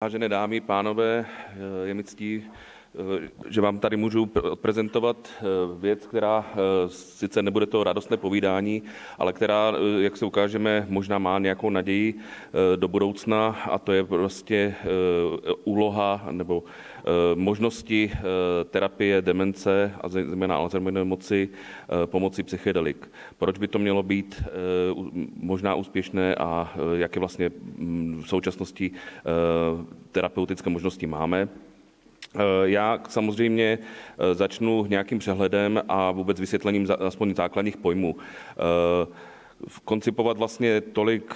Vážené dámy, pánové, je mi ctí, že vám tady můžu prezentovat věc, která sice nebude to radostné povídání, ale která, jak se ukážeme, možná má nějakou naději do budoucna a to je prostě úloha nebo možnosti terapie demence a zejména Alzheimerovy nemoci pomocí psychedelik. Proč by to mělo být možná úspěšné a jaké vlastně v současnosti terapeutické možnosti máme? Já samozřejmě začnu nějakým přehledem a vůbec vysvětlením aspoň základních pojmů. Koncipovat vlastně tolik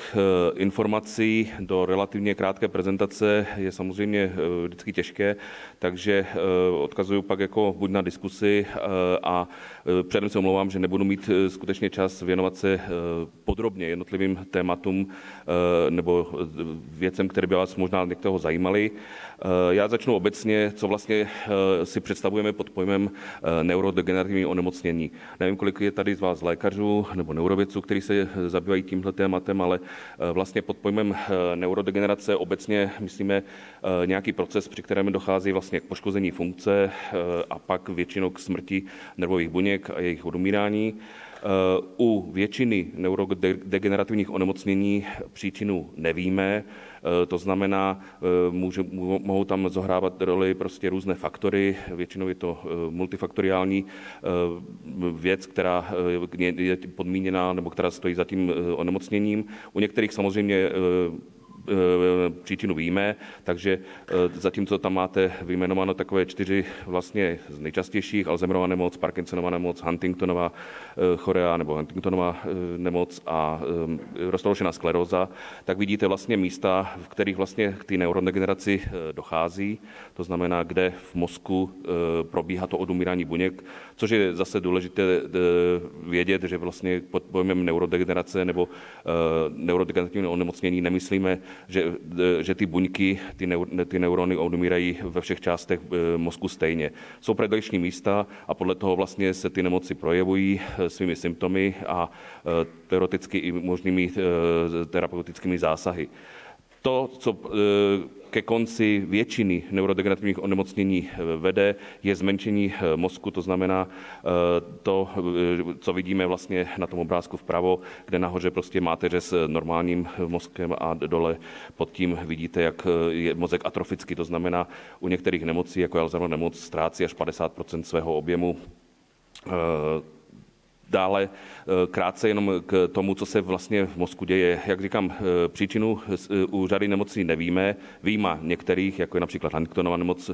informací do relativně krátké prezentace je samozřejmě vždycky těžké, takže odkazuju pak jako buď na diskusi a předem se omlouvám, že nebudu mít skutečně čas věnovat se podrobně jednotlivým tématům nebo věcem, které by vás možná některého zajímaly. Já začnu obecně, co vlastně si představujeme pod pojmem neurodegenerativní onemocnění. Nevím, kolik je tady z vás lékařů nebo neurovědců, kteří se zabývají tímhle tématem, ale vlastně pod pojmem neurodegenerace obecně myslíme nějaký proces, při kterém dochází vlastně k poškození funkce a pak většinou k smrti nervových buněk a jejich odumírání. U většiny neurodegenerativních onemocnění příčinu nevíme, to znamená, může, mohou tam zohrávat roli prostě různé faktory, většinou je to multifaktoriální věc, která je podmíněná nebo která stojí za tím onemocněním. U některých samozřejmě příčinu víme, takže zatímco tam máte vyjmenováno takové čtyři vlastně z nejčastějších, Alzheimerova nemoc, Parkinsonova nemoc, Huntingtonova chorea nebo Huntingtonova nemoc a roztroušená skleróza, tak vidíte vlastně místa, v kterých vlastně k té neurodegeneraci dochází, to znamená, kde v mozku probíhá to odumírání buněk, což je zase důležité vědět, že vlastně pod pojmem neurodegenerace nebo neurodegenerativní onemocnění nemyslíme že, že ty buňky, ty, neur, ty neurony odumírají ve všech částech mozku stejně. Jsou predikční místa a podle toho vlastně se ty nemoci projevují svými symptomy a teoreticky i možnými terapeutickými zásahy. To, co ke konci většiny neurodegenerativních onemocnění vede, je zmenšení mozku, to znamená to, co vidíme vlastně na tom obrázku vpravo, kde nahoře prostě máte řez normálním mozkem a dole pod tím vidíte, jak je mozek atrofický, to znamená u některých nemocí, jako je Alzheimer nemoc, ztrácí až 50 svého objemu Dále krátce jenom k tomu, co se vlastně v mozku děje. Jak říkám, příčinu u řady nemocí nevíme. Výjima některých, jako je například Huntingtonova nemoc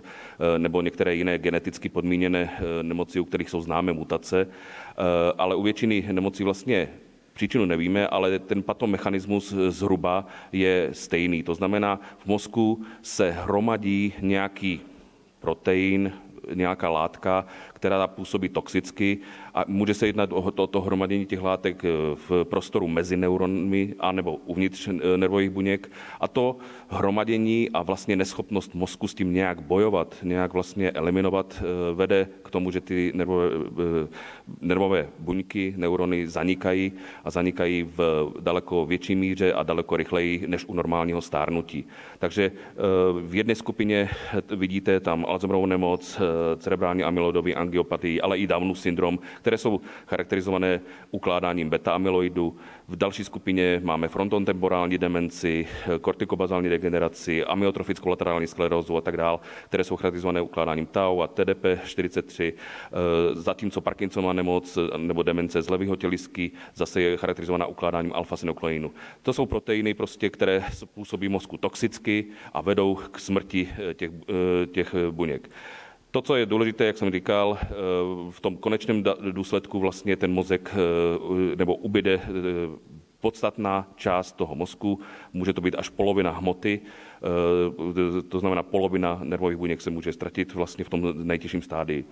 nebo některé jiné geneticky podmíněné nemoci, u kterých jsou známé mutace, ale u většiny nemocí vlastně příčinu nevíme, ale ten patomechanismus zhruba je stejný. To znamená, v mozku se hromadí nějaký protein, nějaká látka, která působí toxicky a může se jednat o to, to hromadění těch látek v prostoru mezi neuronmi anebo uvnitř nervových buněk. A to hromadění a vlastně neschopnost mozku s tím nějak bojovat, nějak vlastně eliminovat, vede k tomu, že ty nervové, nervové buňky, neurony zanikají a zanikají v daleko větší míře a daleko rychleji než u normálního stárnutí. Takže v jedné skupině vidíte tam Alzheimerovou nemoc, cerebrální amyloidový angiopatii, ale i Downův syndrom, které jsou charakterizované ukládáním beta-amyloidu. V další skupině máme frontotemporální demenci, kortikobazální degeneraci, amyotrofickou laterální sklerózu a tak dále, které jsou charakterizované ukládáním tau a TDP43, zatímco Parkinsonova nemoc nebo demence z levého tělisky zase je charakterizovaná ukládáním alfa-synukleinu. To jsou proteiny, prostě, které působí mozku toxicky a vedou k smrti těch, těch buněk. To, co je důležité, jak jsem říkal, v tom konečném důsledku vlastně ten mozek nebo ubyde podstatná část toho mozku, může to být až polovina hmoty, to znamená polovina nervových buněk se může ztratit vlastně v tom nejtěžším stádii.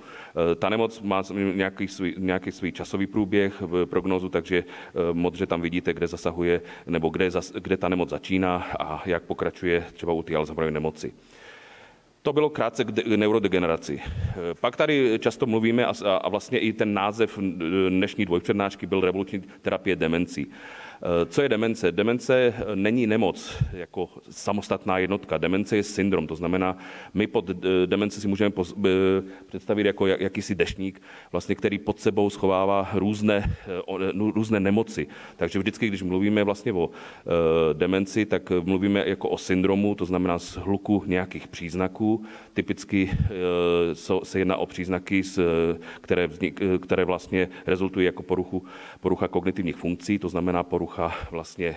Ta nemoc má nějaký svý, nějaký svý časový průběh v prognozu, takže modře tam vidíte, kde zasahuje nebo kde, kde ta nemoc začíná a jak pokračuje třeba u té Alzheimerovy nemoci. To bylo krátce k neurodegeneraci. Pak tady často mluvíme a, a vlastně i ten název dnešní dvojpřednášky byl revoluční terapie demencí. Co je demence? Demence není nemoc jako samostatná jednotka. Demence je syndrom, to znamená, my pod demence si můžeme představit jako jakýsi dešník, vlastně, který pod sebou schovává různé, různé nemoci. Takže vždycky, když mluvíme vlastně o demenci, tak mluvíme jako o syndromu, to znamená z hluku nějakých příznaků. Typicky se jedná o příznaky, které, vznik, které vlastně rezultují jako poruchu, porucha kognitivních funkcí, to znamená porucha vlastně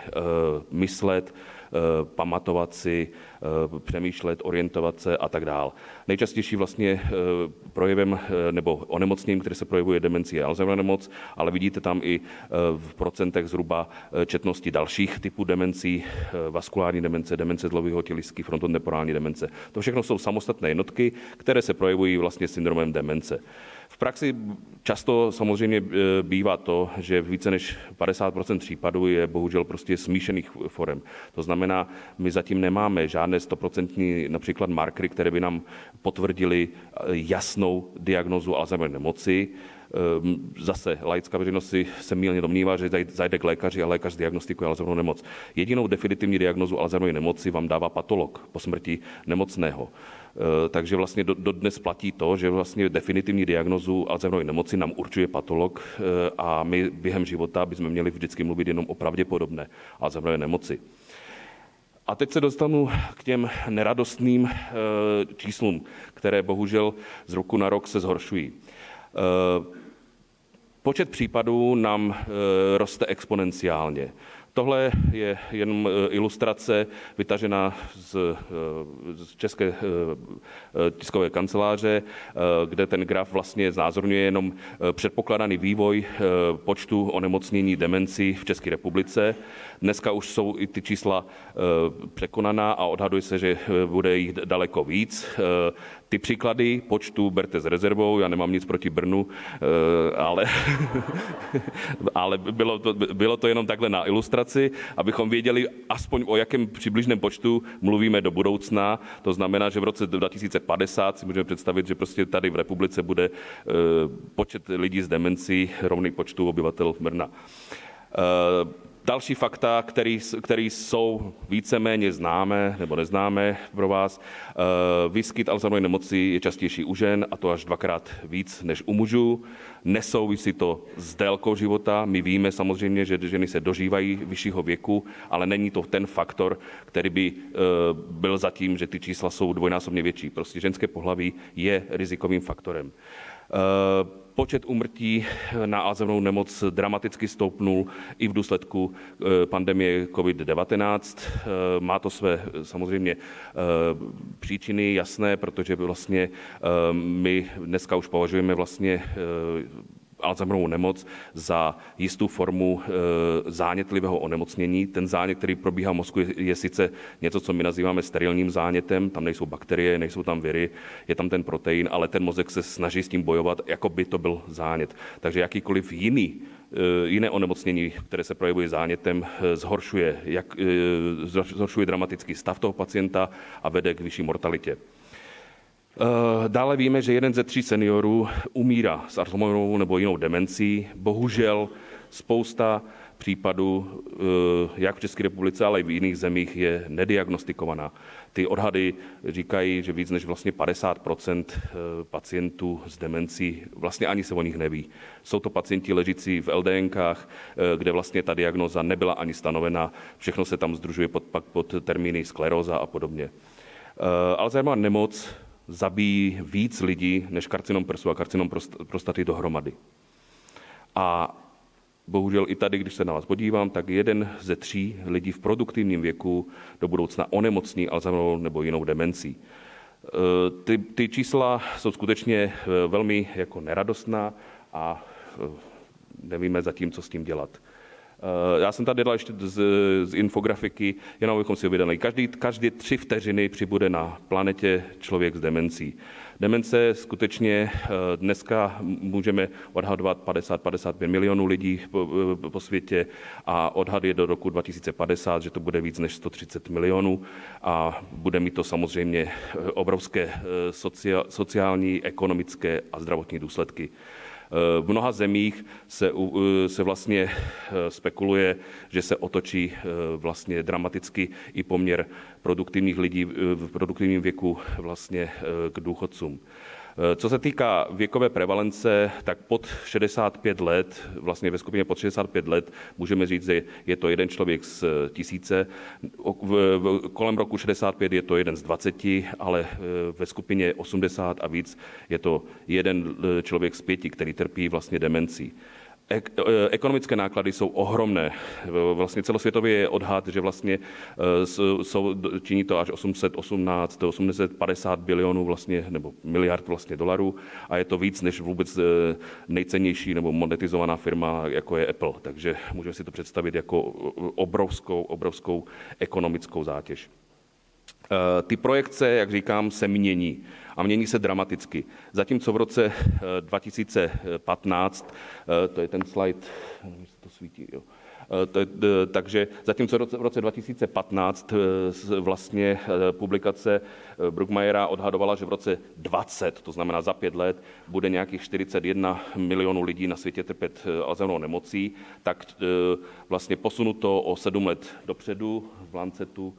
myslet, Eh, pamatovat si, eh, přemýšlet, orientovat se a tak dál. Nejčastější vlastně eh, projevem nebo onemocněním, které se projevuje demenci, je Alzheimer nemoc, ale vidíte tam i v procentech zhruba četnosti dalších typů demencí, vaskulární demence, demence dlouhého tělisky, frontotemporální demence. To všechno jsou samostatné jednotky, které se projevují vlastně syndromem demence. Praxi často samozřejmě e, bývá to, že více než 50% případů je bohužel prostě smíšených forem. To znamená, my zatím nemáme žádné 100% například markery, které by nám potvrdili e, jasnou diagnozu Alzheimer nemoci. Ehm, zase laická veřejnost si se mýlně domnívá, že zajde k lékaři a lékař diagnostikuje Alzheimerovu nemoc. Jedinou definitivní diagnozu Alzheimerovy nemoci vám dává patolog po smrti nemocného. Ehm, takže vlastně dodnes do platí to, že vlastně definitivní diagnozu Alzheimerovy nemoci nám určuje patolog ehm, a my během života bychom měli vždycky mluvit jenom o pravděpodobné Alzheimerově nemoci. A teď se dostanu k těm neradostným číslům, které bohužel z roku na rok se zhoršují. Počet případů nám eh, roste exponenciálně. Tohle je jen eh, ilustrace vytažená z, eh, z České tiskové kanceláře, kde ten graf vlastně znázorňuje jenom předpokládaný vývoj počtu onemocnění demencí v České republice. Dneska už jsou i ty čísla překonaná a odhaduje se, že bude jich daleko víc. Ty příklady počtu berte s rezervou, já nemám nic proti Brnu, eh, ale, ale bylo, to, bylo to jenom takhle na ilustraci, abychom věděli aspoň o jakém přibližném počtu mluvíme do budoucna. To znamená, že v roce 2050 si můžeme představit, že prostě tady v republice bude eh, počet lidí s demencí rovný počtu obyvatel Brna. Eh, Další fakta, které jsou víceméně známé nebo neznámé pro vás. Eh, výskyt Alzheimerovy nemoci je častější u žen a to až dvakrát víc než u mužů. Nesouvisí to s délkou života. My víme samozřejmě, že ženy se dožívají vyššího věku, ale není to ten faktor, který by eh, byl zatím, že ty čísla jsou dvojnásobně větší. Prostě ženské pohlaví je rizikovým faktorem. Eh, počet umrtí na Alzheimerovou nemoc dramaticky stoupnul i v důsledku eh, pandemie COVID-19. Eh, má to své samozřejmě příčiny jasné, protože vlastně my dneska už považujeme vlastně Alzheimerovou nemoc za jistou formu e, zánětlivého onemocnění. Ten zánět, který probíhá v mozku, je, je sice něco, co my nazýváme sterilním zánětem, tam nejsou bakterie, nejsou tam viry, je tam ten protein, ale ten mozek se snaží s tím bojovat, jako by to byl zánět. Takže jakýkoliv jiný e, jiné onemocnění, které se projevuje zánětem, e, zhoršuje, jak, zhoršuje dramatický stav toho pacienta a vede k vyšší mortalitě. Eh, dále víme, že jeden ze tří seniorů umírá s Alzheimerovou nebo jinou demencí. Bohužel spousta případů, eh, jak v České republice, ale i v jiných zemích, je nediagnostikovaná. Ty odhady říkají, že víc než vlastně 50 eh, pacientů s demencí vlastně ani se o nich neví. Jsou to pacienti ležící v LDNkách, kde vlastně ta diagnoza nebyla ani stanovena, všechno se tam združuje pod, pak pod termíny skleróza a podobně. Alzheimerova nemoc zabíjí víc lidí než karcinom prsu a karcinom prostaty dohromady. A bohužel i tady, když se na vás podívám, tak jeden ze tří lidí v produktivním věku do budoucna onemocní Alzheimerovou nebo jinou demencí. E, ty, ty čísla jsou skutečně e, velmi jako neradostná a e, nevíme zatím, co s tím dělat. Eh, já jsem tady dal ještě z, z infografiky, jenom abychom si uvědomili. Každý, každý tři vteřiny přibude na planetě člověk s demencí. Demence skutečně eh, dneska můžeme odhadovat 50-55 milionů lidí po, eh, po světě a odhad je do roku 2050, že to bude víc než 130 milionů a bude mít to samozřejmě obrovské sociální, ekonomické a zdravotní důsledky. V mnoha zemích se, se vlastně spekuluje, že se otočí vlastně dramaticky i poměr produktivních lidí v produktivním věku vlastně k důchodcům. Co se týká věkové prevalence, tak pod 65 let, vlastně ve skupině pod 65 let, můžeme říct, že je to jeden člověk z tisíce. Kolem roku 65 je to jeden z 20, ale e, ve skupině 80 a víc je to jeden člověk z pěti, který trpí vlastně demencí. E, ekonomické náklady jsou ohromné. Vlastně celosvětově je odhad, že vlastně e, jsou, činí to až 818, 850 bilionů vlastně, nebo miliard vlastně dolarů a je to víc než vůbec e, nejcennější nebo monetizovaná firma, jako je Apple. Takže můžeme si to představit jako obrovskou, obrovskou ekonomickou zátěž. Ty projekce, jak říkám, se mění a mění se dramaticky. Zatímco v roce 2015, eh, eh, to je ten slide, to svítí, jo, eh, takže zatímco v roce 2015 vlastně publikace Bruckmayera odhadovala, že v roce 20, to znamená za pět let, bude nějakých 41 milionů lidí na světě trpět Alzheimerovou nemocí, tak vlastně posunuto o sedm let dopředu v Lancetu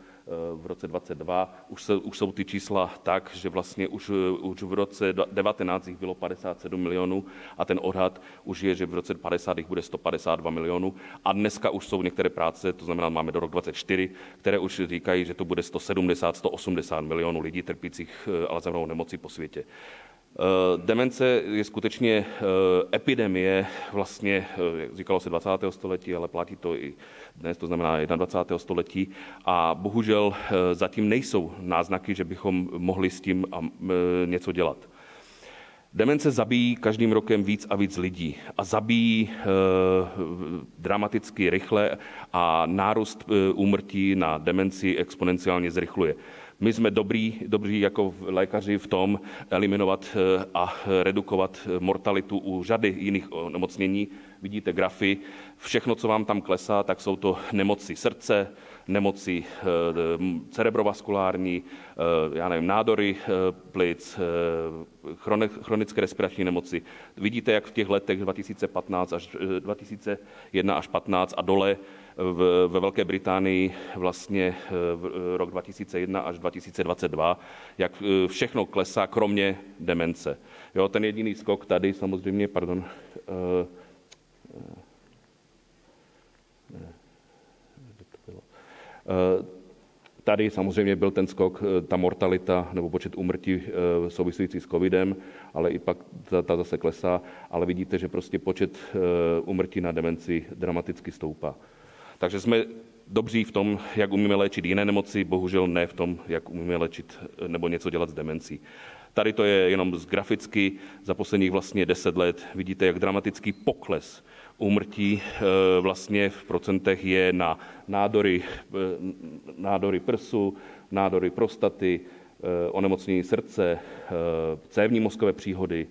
v roce 22. Už, se, už jsou ty čísla tak, že vlastně už, už v roce 19 jich bylo 57 milionů a ten odhad už je, že v roce 50 jich bude 152 milionů. A dneska už jsou některé práce, to znamená, máme do roku 24, které už říkají, že to bude 170, 180 milionů lidí trpících eh, Alzheimerovou nemocí po světě. Eh, demence je skutečně eh, epidemie, vlastně, eh, jak říkalo se 20. století, ale platí to i dnes, to znamená 21. století. A bohužel zatím nejsou náznaky, že bychom mohli s tím něco dělat. Demence zabíjí každým rokem víc a víc lidí a zabíjí dramaticky rychle a nárůst úmrtí na demenci exponenciálně zrychluje. My jsme dobrý, dobří jako lékaři v tom eliminovat eh, a redukovat mortalitu u řady jiných onemocnění. Vidíte grafy, všechno, co vám tam klesá, tak jsou to nemoci srdce, nemoci eh, cerebrovaskulární, eh, já nevím, nádory plic, chronické respirační nemoci. Vidíte, jak v těch letech 2015 až 2001 až 15 a dole v, ve Velké Británii vlastně eh, v rok 2001 až 2022, jak eh, všechno klesá, kromě demence. Jo, ten jediný skok tady samozřejmě, pardon, Tady samozřejmě byl ten skok, ta mortalita nebo počet úmrtí související s covidem, ale i pak ta, ta zase klesá, ale vidíte, že prostě počet úmrtí na demenci dramaticky stoupá. Takže jsme dobří v tom, jak umíme léčit jiné nemoci, bohužel ne v tom, jak umíme léčit nebo něco dělat s demencí. Tady to je jenom z graficky za posledních vlastně deset let. Vidíte, jak dramatický pokles úmrtí eh, vlastně v procentech je na nádory, eh, nádory prsu, nádory prostaty, eh, onemocnění srdce, cévní mozkové příhody,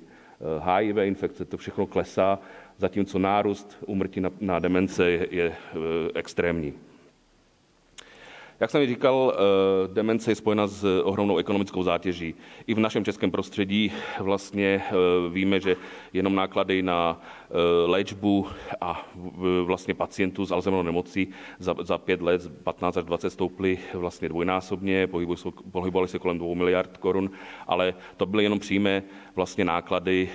HIV infekce, to všechno klesá zatímco nárůst úmrtí na, na demence je, je extrémní. Jak jsem říkal, eh, demence je spojena s ohromnou ekonomickou zátěží. I v našem českém prostředí vlastně eh, víme, že jenom náklady na eh, léčbu a vlastně pacientů s Alzheimerovou nemocí za, za pět let, 15 až 20 stouply vlastně dvojnásobně, pohybovali se kolem 2 miliard korun, ale to byly jenom přímé vlastně náklady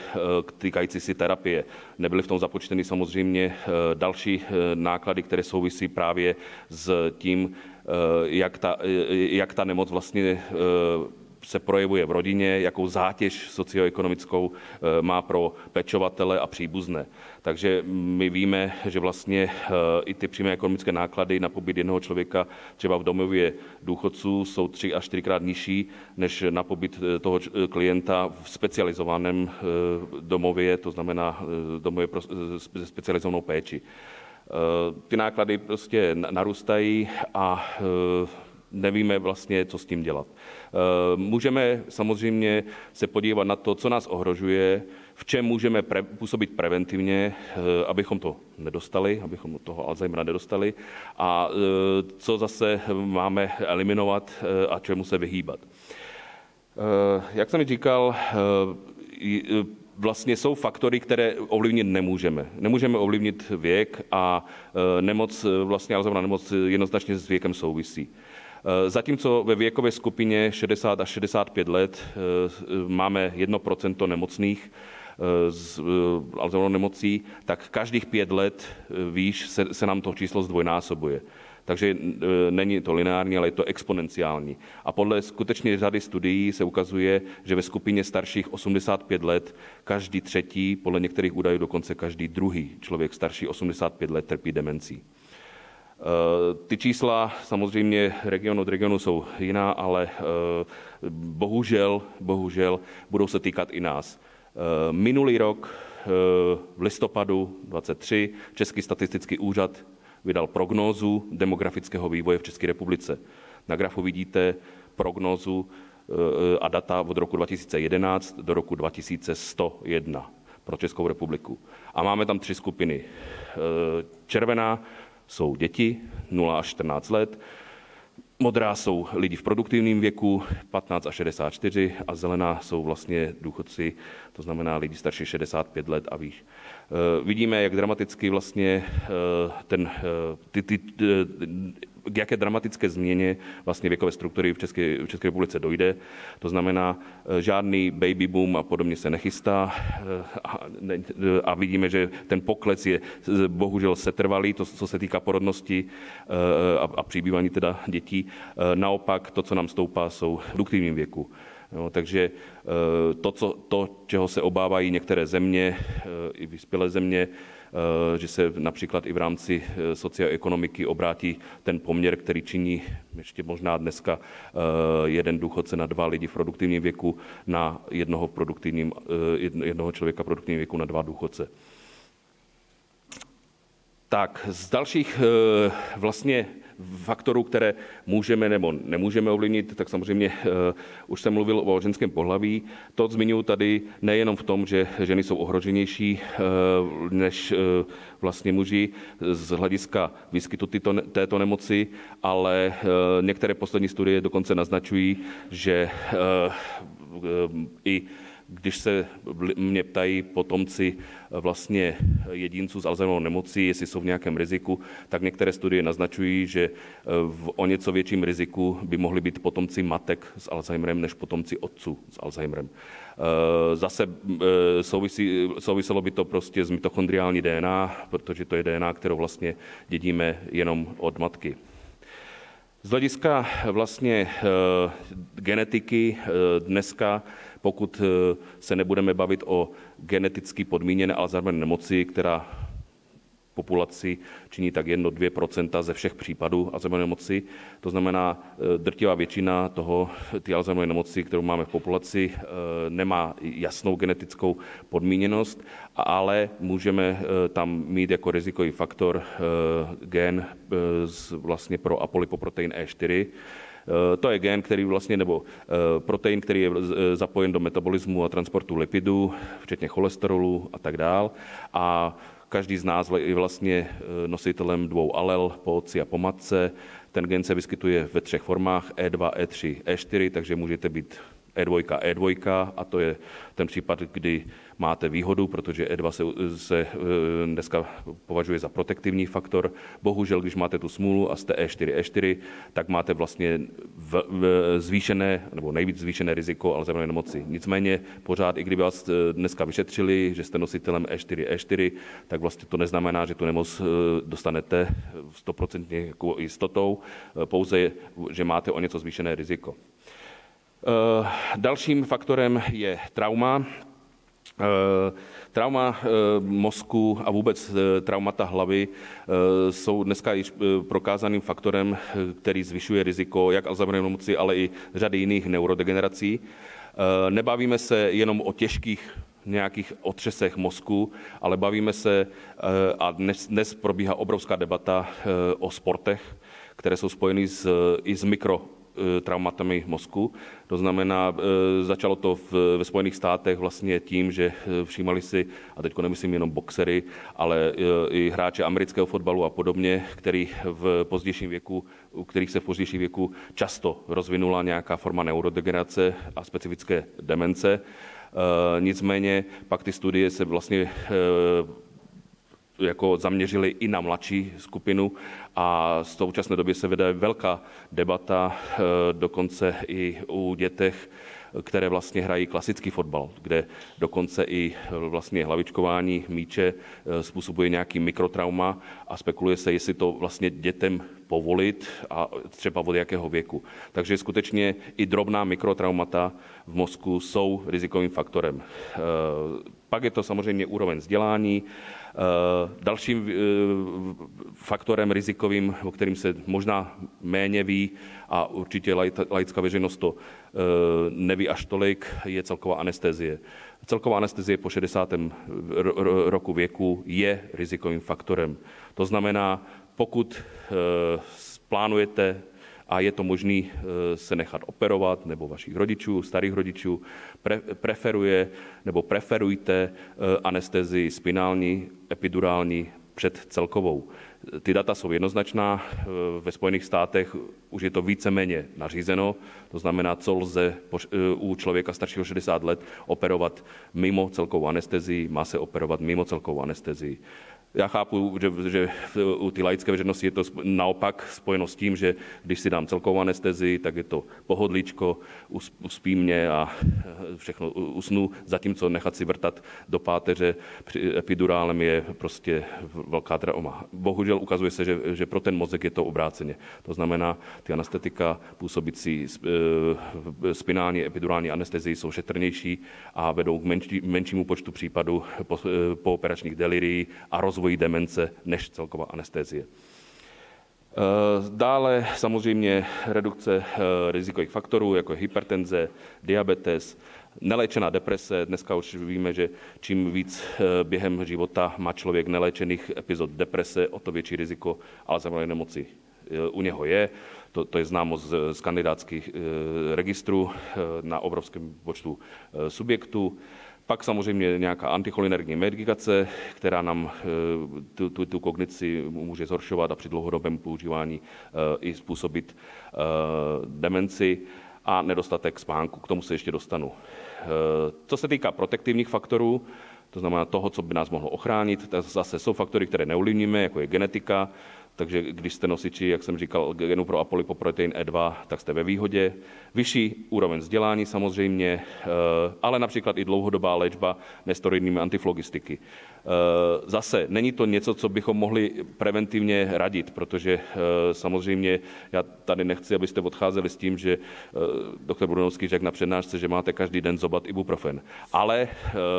týkající si terapie. Nebyly v tom započteny samozřejmě další náklady, které souvisí právě s tím, jak ta, eh, jak ta nemoc vlastně eh, se projevuje v rodině, jakou zátěž socioekonomickou má pro pečovatele a příbuzné. Takže my víme, že vlastně i ty přímé ekonomické náklady na pobyt jednoho člověka třeba v domově důchodců jsou tři až čtyřikrát nižší než na pobyt toho klienta v specializovaném domově, to znamená domově pro specializovanou péči. Eh, ty náklady prostě narůstají a eh, nevíme vlastně, co s tím dělat. Eh, můžeme samozřejmě se podívat na to, co nás ohrožuje, v čem můžeme pre, působit preventivně, abychom to nedostali, abychom toho Alzheimera nedostali a co zase máme eliminovat a čemu se vyhýbat. Jak jsem říkal, vlastně jsou faktory, které ovlivnit nemůžeme. Nemůžeme ovlivnit věk a nemoc, vlastně Alzheimerova nemoc jednoznačně s věkem souvisí. Zatímco ve věkové skupině 60 až 65 let máme 1% nemocných, s Alzheimerovou nemocí, tak každých pět let výš se, se nám to číslo zdvojnásobuje. Takže e, není to lineární, ale je to exponenciální. A podle skutečně řady studií se ukazuje, že ve skupině starších 85 let každý třetí, podle některých údajů dokonce každý druhý člověk starší 85 let trpí demencí. E, ty čísla samozřejmě region od regionu jsou jiná, ale e, bohužel, bohužel budou se týkat i nás. Minulý rok v listopadu 23 Český statistický úřad vydal prognózu demografického vývoje v České republice. Na grafu vidíte prognózu eh, a data od roku 2011 do roku 2101 pro Českou republiku. A máme tam tři skupiny. Eh, červená jsou děti 0 až 14 let, modrá jsou lidi v produktivním věku 15 až 64 a zelená jsou vlastně důchodci, to znamená lidi starší 65 let a výš. Eh, vidíme, jak dramaticky vlastně eh, ten, eh, ty, ty, k jaké dramatické změně vlastně věkové struktury v České, v České republice dojde. To znamená, žádný baby boom a podobně se nechystá a, a vidíme, že ten pokles je bohužel setrvalý, to, co se týká porodnosti a, a přibývání teda dětí. Naopak to, co nám stoupá, jsou v produktivním věku. Jo, takže eh, to, co, to, čeho se obávají některé země, eh, i vyspělé země, eh, že se například i v rámci socioekonomiky obrátí ten poměr, který činí ještě možná dneska jeden důchodce na dva lidi v produktivním věku na jednoho, v produktivním, jednoho člověka v produktivním věku na dva důchodce. Tak, z dalších vlastně faktorů, které můžeme nebo nemůžeme ovlivnit, tak samozřejmě uh, už jsem mluvil o ženském pohlaví. To zmiňuji tady nejenom v tom, že ženy jsou ohroženější uh, než uh, vlastně muži z hlediska výskytu tyto, této nemoci, ale některé poslední studie dokonce naznačují, že i když se mě ptají potomci eh, vlastně jedinců s Alzheimerovou nemocí, jestli jsou v nějakém riziku, tak některé studie naznačují, že eh, v o něco větším riziku by mohli být potomci matek s Alzheimerem než potomci otců s Alzheimerem. Eh, zase souvisí, souviselo by to prostě s mitochondriální DNA, protože to je DNA, kterou vlastně dědíme jenom od matky. Z hlediska vlastně genetiky dneska pokud eh, se nebudeme bavit o geneticky podmíněné Alzheimer nemoci, která populaci činí tak 1-2% ze všech případů Alzheimer nemoci. To znamená, eh, drtivá většina toho, ty Alzheimer nemoci, kterou máme v populaci, eh, nemá jasnou genetickou podmíněnost, ale můžeme tam mít jako rizikový faktor gen vlastně pro apolipoprotein E4, Eh, to je gen, který vlastně, nebo eh, protein, který je eh, zapojen do metabolismu a transportu lipidů, včetně cholesterolu a tak dál. A každý z nás je vlastně nositelem dvou alel po otci a po matce. Ten gen se vyskytuje ve třech formách E2, E3, E4, takže můžete být E2, E2 a to je ten případ, kdy máte výhodu, protože E2 se, se e, dneska považuje za protektivní faktor. Bohužel, když máte tu smůlu a jste E4, E4, tak máte vlastně v, v zvýšené, nebo nejvíc zvýšené riziko Alzheimerovy nemoci. Nicméně pořád, i kdyby vás e, dneska vyšetřili, že jste nositelem E4, E4, tak vlastně to neznamená, že tu nemoc e, dostanete 100% jako jistotou, pouze, že máte o něco zvýšené riziko. Dalším faktorem je trauma. Eh, trauma eh, mozku a vůbec eh, traumata hlavy jsou dneska již prokázaným faktorem, který zvyšuje riziko jak Alzheimerovy nemoci, ale i řady jiných neurodegenerací. Nebavíme se jenom o těžkých nějakých otřesech mozku, ale bavíme se, a dnes, dnes probíhá obrovská debata o sportech, které jsou spojeny s, i s mikro traumatami mozku. To znamená, e, začalo to v, ve Spojených státech vlastně tím, že e, všímali si, a teď nemyslím jenom boxery, ale i hráče amerického fotbalu a podobně, který v pozdějším věku, u kterých se v pozdějším věku často rozvinula nějaká forma neurodegenerace a specifické demence Nicméně pak ty studie se vlastně jako zaměřili i na mladší skupinu a v současné době se vede velká debata, dokonce i u dětech, které vlastně hrají klasický fotbal, kde dokonce i vlastně hlavičkování míče eh, způsobuje nějaký mikrotrauma a spekuluje se, jestli to vlastně dětem povolit a třeba od jakého věku. Takže skutečně i drobná mikrotraumata v mozku jsou rizikovým faktorem. Pak je to samozřejmě úroveň vzdělání, Eh, dalším eh, faktorem rizikovým, o kterým se možná méně ví a určitě laická veřejnost to eh, neví až tolik, je celková anestezie. Celková anestezie po 60. roku věku je rizikovým faktorem. To znamená, pokud plánujete a je to možné eh, se nechat operovat, nebo vašich rodičů, starých rodičů, pre, preferuje nebo preferujte eh, anestezii spinální, epidurální před celkovou. Ty data jsou jednoznačná. Eh, ve Spojených státech už je to víceméně nařízeno, to znamená, co lze u člověka staršího 60 let operovat mimo celkovou anestezii, má se operovat mimo celkovou anestezii. Já chápu, že, že u ty laické veřejnosti je to naopak spojeno s tím, že když si dám celkovou anestezii, tak je to pohodlíčko, uspí mě a všechno usnu, zatímco nechat si vrtat do páteře epidurálem je prostě velká trauma. Bohužel ukazuje se, že, že pro ten mozek je to obráceně. To znamená, ty anestetika působící e, spinální epidurální anestezii jsou šetrnější a vedou k menší, menšímu počtu případů po, e, po operačních delirií a rozvoji rozvoji demence než celková anestézie. Eh, dále samozřejmě redukce eh, rizikových faktorů, jako je hypertenze, diabetes, neléčená deprese. Dneska už víme, že čím víc eh, během života má člověk neléčených epizod deprese, o to větší riziko Alzheimerovy nemoci u něho je. To, to je známo z, z kandidátských registrů na obrovském počtu subjektů. Pak samozřejmě nějaká anticholinergní medikace, která nám eh, tu, tu, tu kognici může zhoršovat a při dlouhodobém používání eh, i způsobit eh, demenci a nedostatek spánku. K tomu se ještě dostanu. Co se týká protektivních faktorů, to znamená toho, co by nás mohlo ochránit, tak zase jsou faktory, které neulivníme, jako je genetika, takže když jste nosiči, jak jsem říkal, genu pro apolipoprotein E2, tak jste ve výhodě. Vyšší úroveň vzdělání samozřejmě, eh, ale například i dlouhodobá léčba nesteroidními antiflogistiky. Eh, zase není to něco, co bychom mohli preventivně radit, protože eh, samozřejmě já tady nechci, abyste odcházeli s tím, že doktor Brunovský řekl na přednášce, že máte každý den zobat ibuprofen. Ale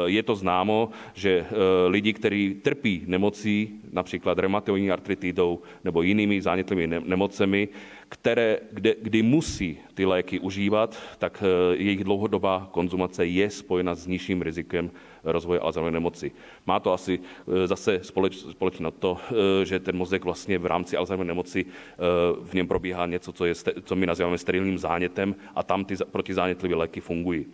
je to známo, že lidi, kteří trpí nemocí, například reumatoidní artritidou nebo jinými zánětlivými nemocemi, které, kde, kdy musí ty léky užívat, tak eh, jejich dlouhodobá konzumace je spojena s nižším rizikem rozvoje Alzheimerovy nemoci. Má to asi eh, zase společ, společně to, eh, že ten mozek vlastně v rámci Alzheimerovy nemoci v něm probíhá něco, co, je, co my nazýváme sterilním zánětem a tam ty protizánětlivé léky fungují.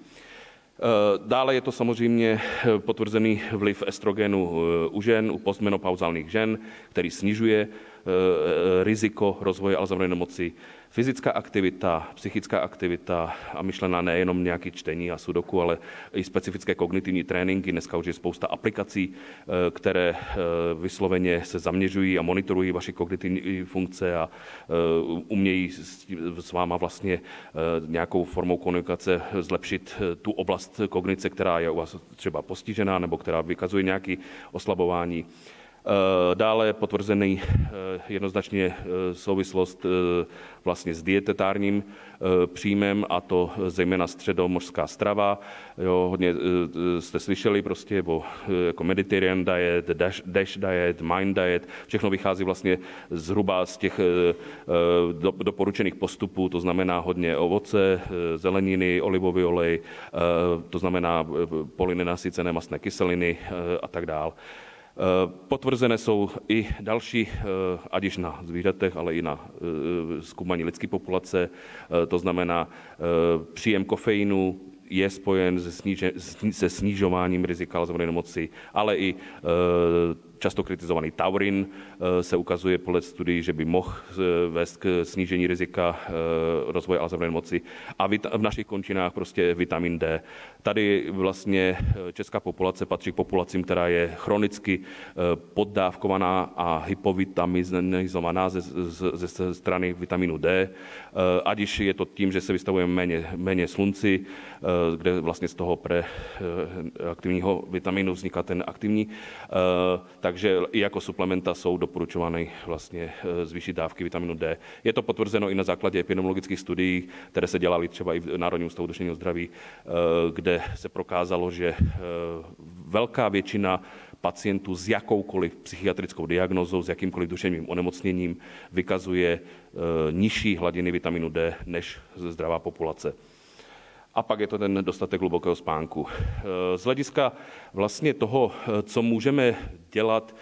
Dále je to samozřejmě potvrzený vliv estrogenu u žen, u postmenopauzálních žen, který snižuje Eh, riziko rozvoje Alzheimerovy nemoci, fyzická aktivita, psychická aktivita a myšlená nejenom nějaký čtení a sudoku, ale i specifické kognitivní tréninky. Dneska už je spousta aplikací, eh, které eh, vysloveně se zaměřují a monitorují vaše kognitivní funkce a umějí s váma vlastně nějakou formou komunikace zlepšit tu oblast kognice, která je u vás třeba postižená nebo která vykazuje nějaké oslabování. Eh, dále potvrzený eh, jednoznačně eh, souvislost vlastně s dietetárním příjmem a to zejména středomořská strava. Jo, hodně jste slyšeli prostě o jako Mediterranean diet, dash, dash diet, mind diet. Všechno vychází vlastně zhruba z těch doporučených postupů, to znamená hodně ovoce, zeleniny, olivový olej, to znamená polynenasycené mastné kyseliny a tak dále. Eh, potvrzené jsou i další, eh, ať již na zvířatech, ale i na eh, zkoumání lidské populace, to znamená příjem kofeinu, je spojen se, snižováním rizika Alzheimerovy nemoci, ale i často kritizovaný taurin se ukazuje podle studií, že by mohl vést k snížení rizika rozvoje Alzheimerovy nemoci. A v našich končinách prostě vitamin D. Tady vlastně česká populace patří k populacím, která je chronicky poddávkovaná a hypovitaminizovaná ze, ze, ze strany vitamínu D, ať již je to tím, že se vystavujeme méně, méně slunci, kde vlastně z toho preaktivního vitamínu vzniká ten aktivní, takže i jako suplementa jsou doporučovány vlastně zvýšit dávky vitaminu D. Je to potvrzeno i na základě epidemiologických studií, které se dělaly třeba i v Národním ústavu duševního zdraví, kde se prokázalo, že velká většina pacientů s jakoukoliv psychiatrickou diagnozou, s jakýmkoliv duševním onemocněním vykazuje nižší hladiny vitaminu D než zdravá populace. A pak je to ten dostatek hlubokého spánku. Z hlediska vlastně toho, co můžeme dělat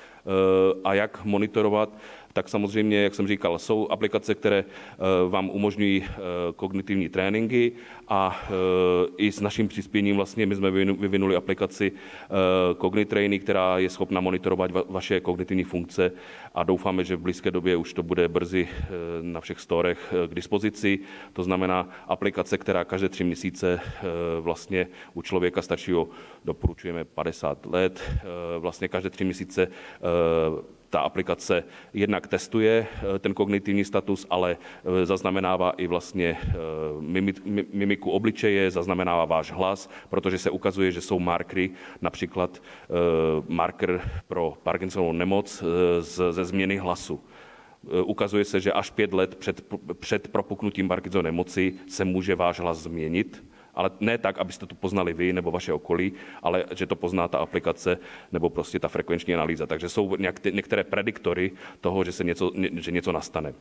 a jak monitorovat, tak samozřejmě, jak jsem říkal, jsou aplikace, které eh, vám umožňují eh, kognitivní tréninky a eh, i s naším přispěním vlastně my jsme vyvinuli aplikaci Cognitrainy, která je schopna monitorovat vaše kognitivní funkce a doufáme, že v blízké době už to bude brzy na všech storech k dispozici. To znamená aplikace, která každé tři měsíce vlastně u člověka staršího doporučujeme 50 let, vlastně každé tři měsíce ta aplikace jednak testuje eh, ten kognitivní status, ale eh, zaznamenává i vlastně eh, mimiku obličeje, zaznamenává váš hlas, protože se ukazuje, že jsou markery, například marker pro Parkinsonovu nemoc ze změny hlasu. Ukazuje se, že až pět let před, před propuknutím Parkinsonovy nemoci se může váš hlas změnit ale ne tak, abyste to poznali vy nebo vaše okolí, ale že to pozná ta aplikace nebo prostě ta frekvenční analýza. Takže jsou některé prediktory toho, že se něco, že něco nastane.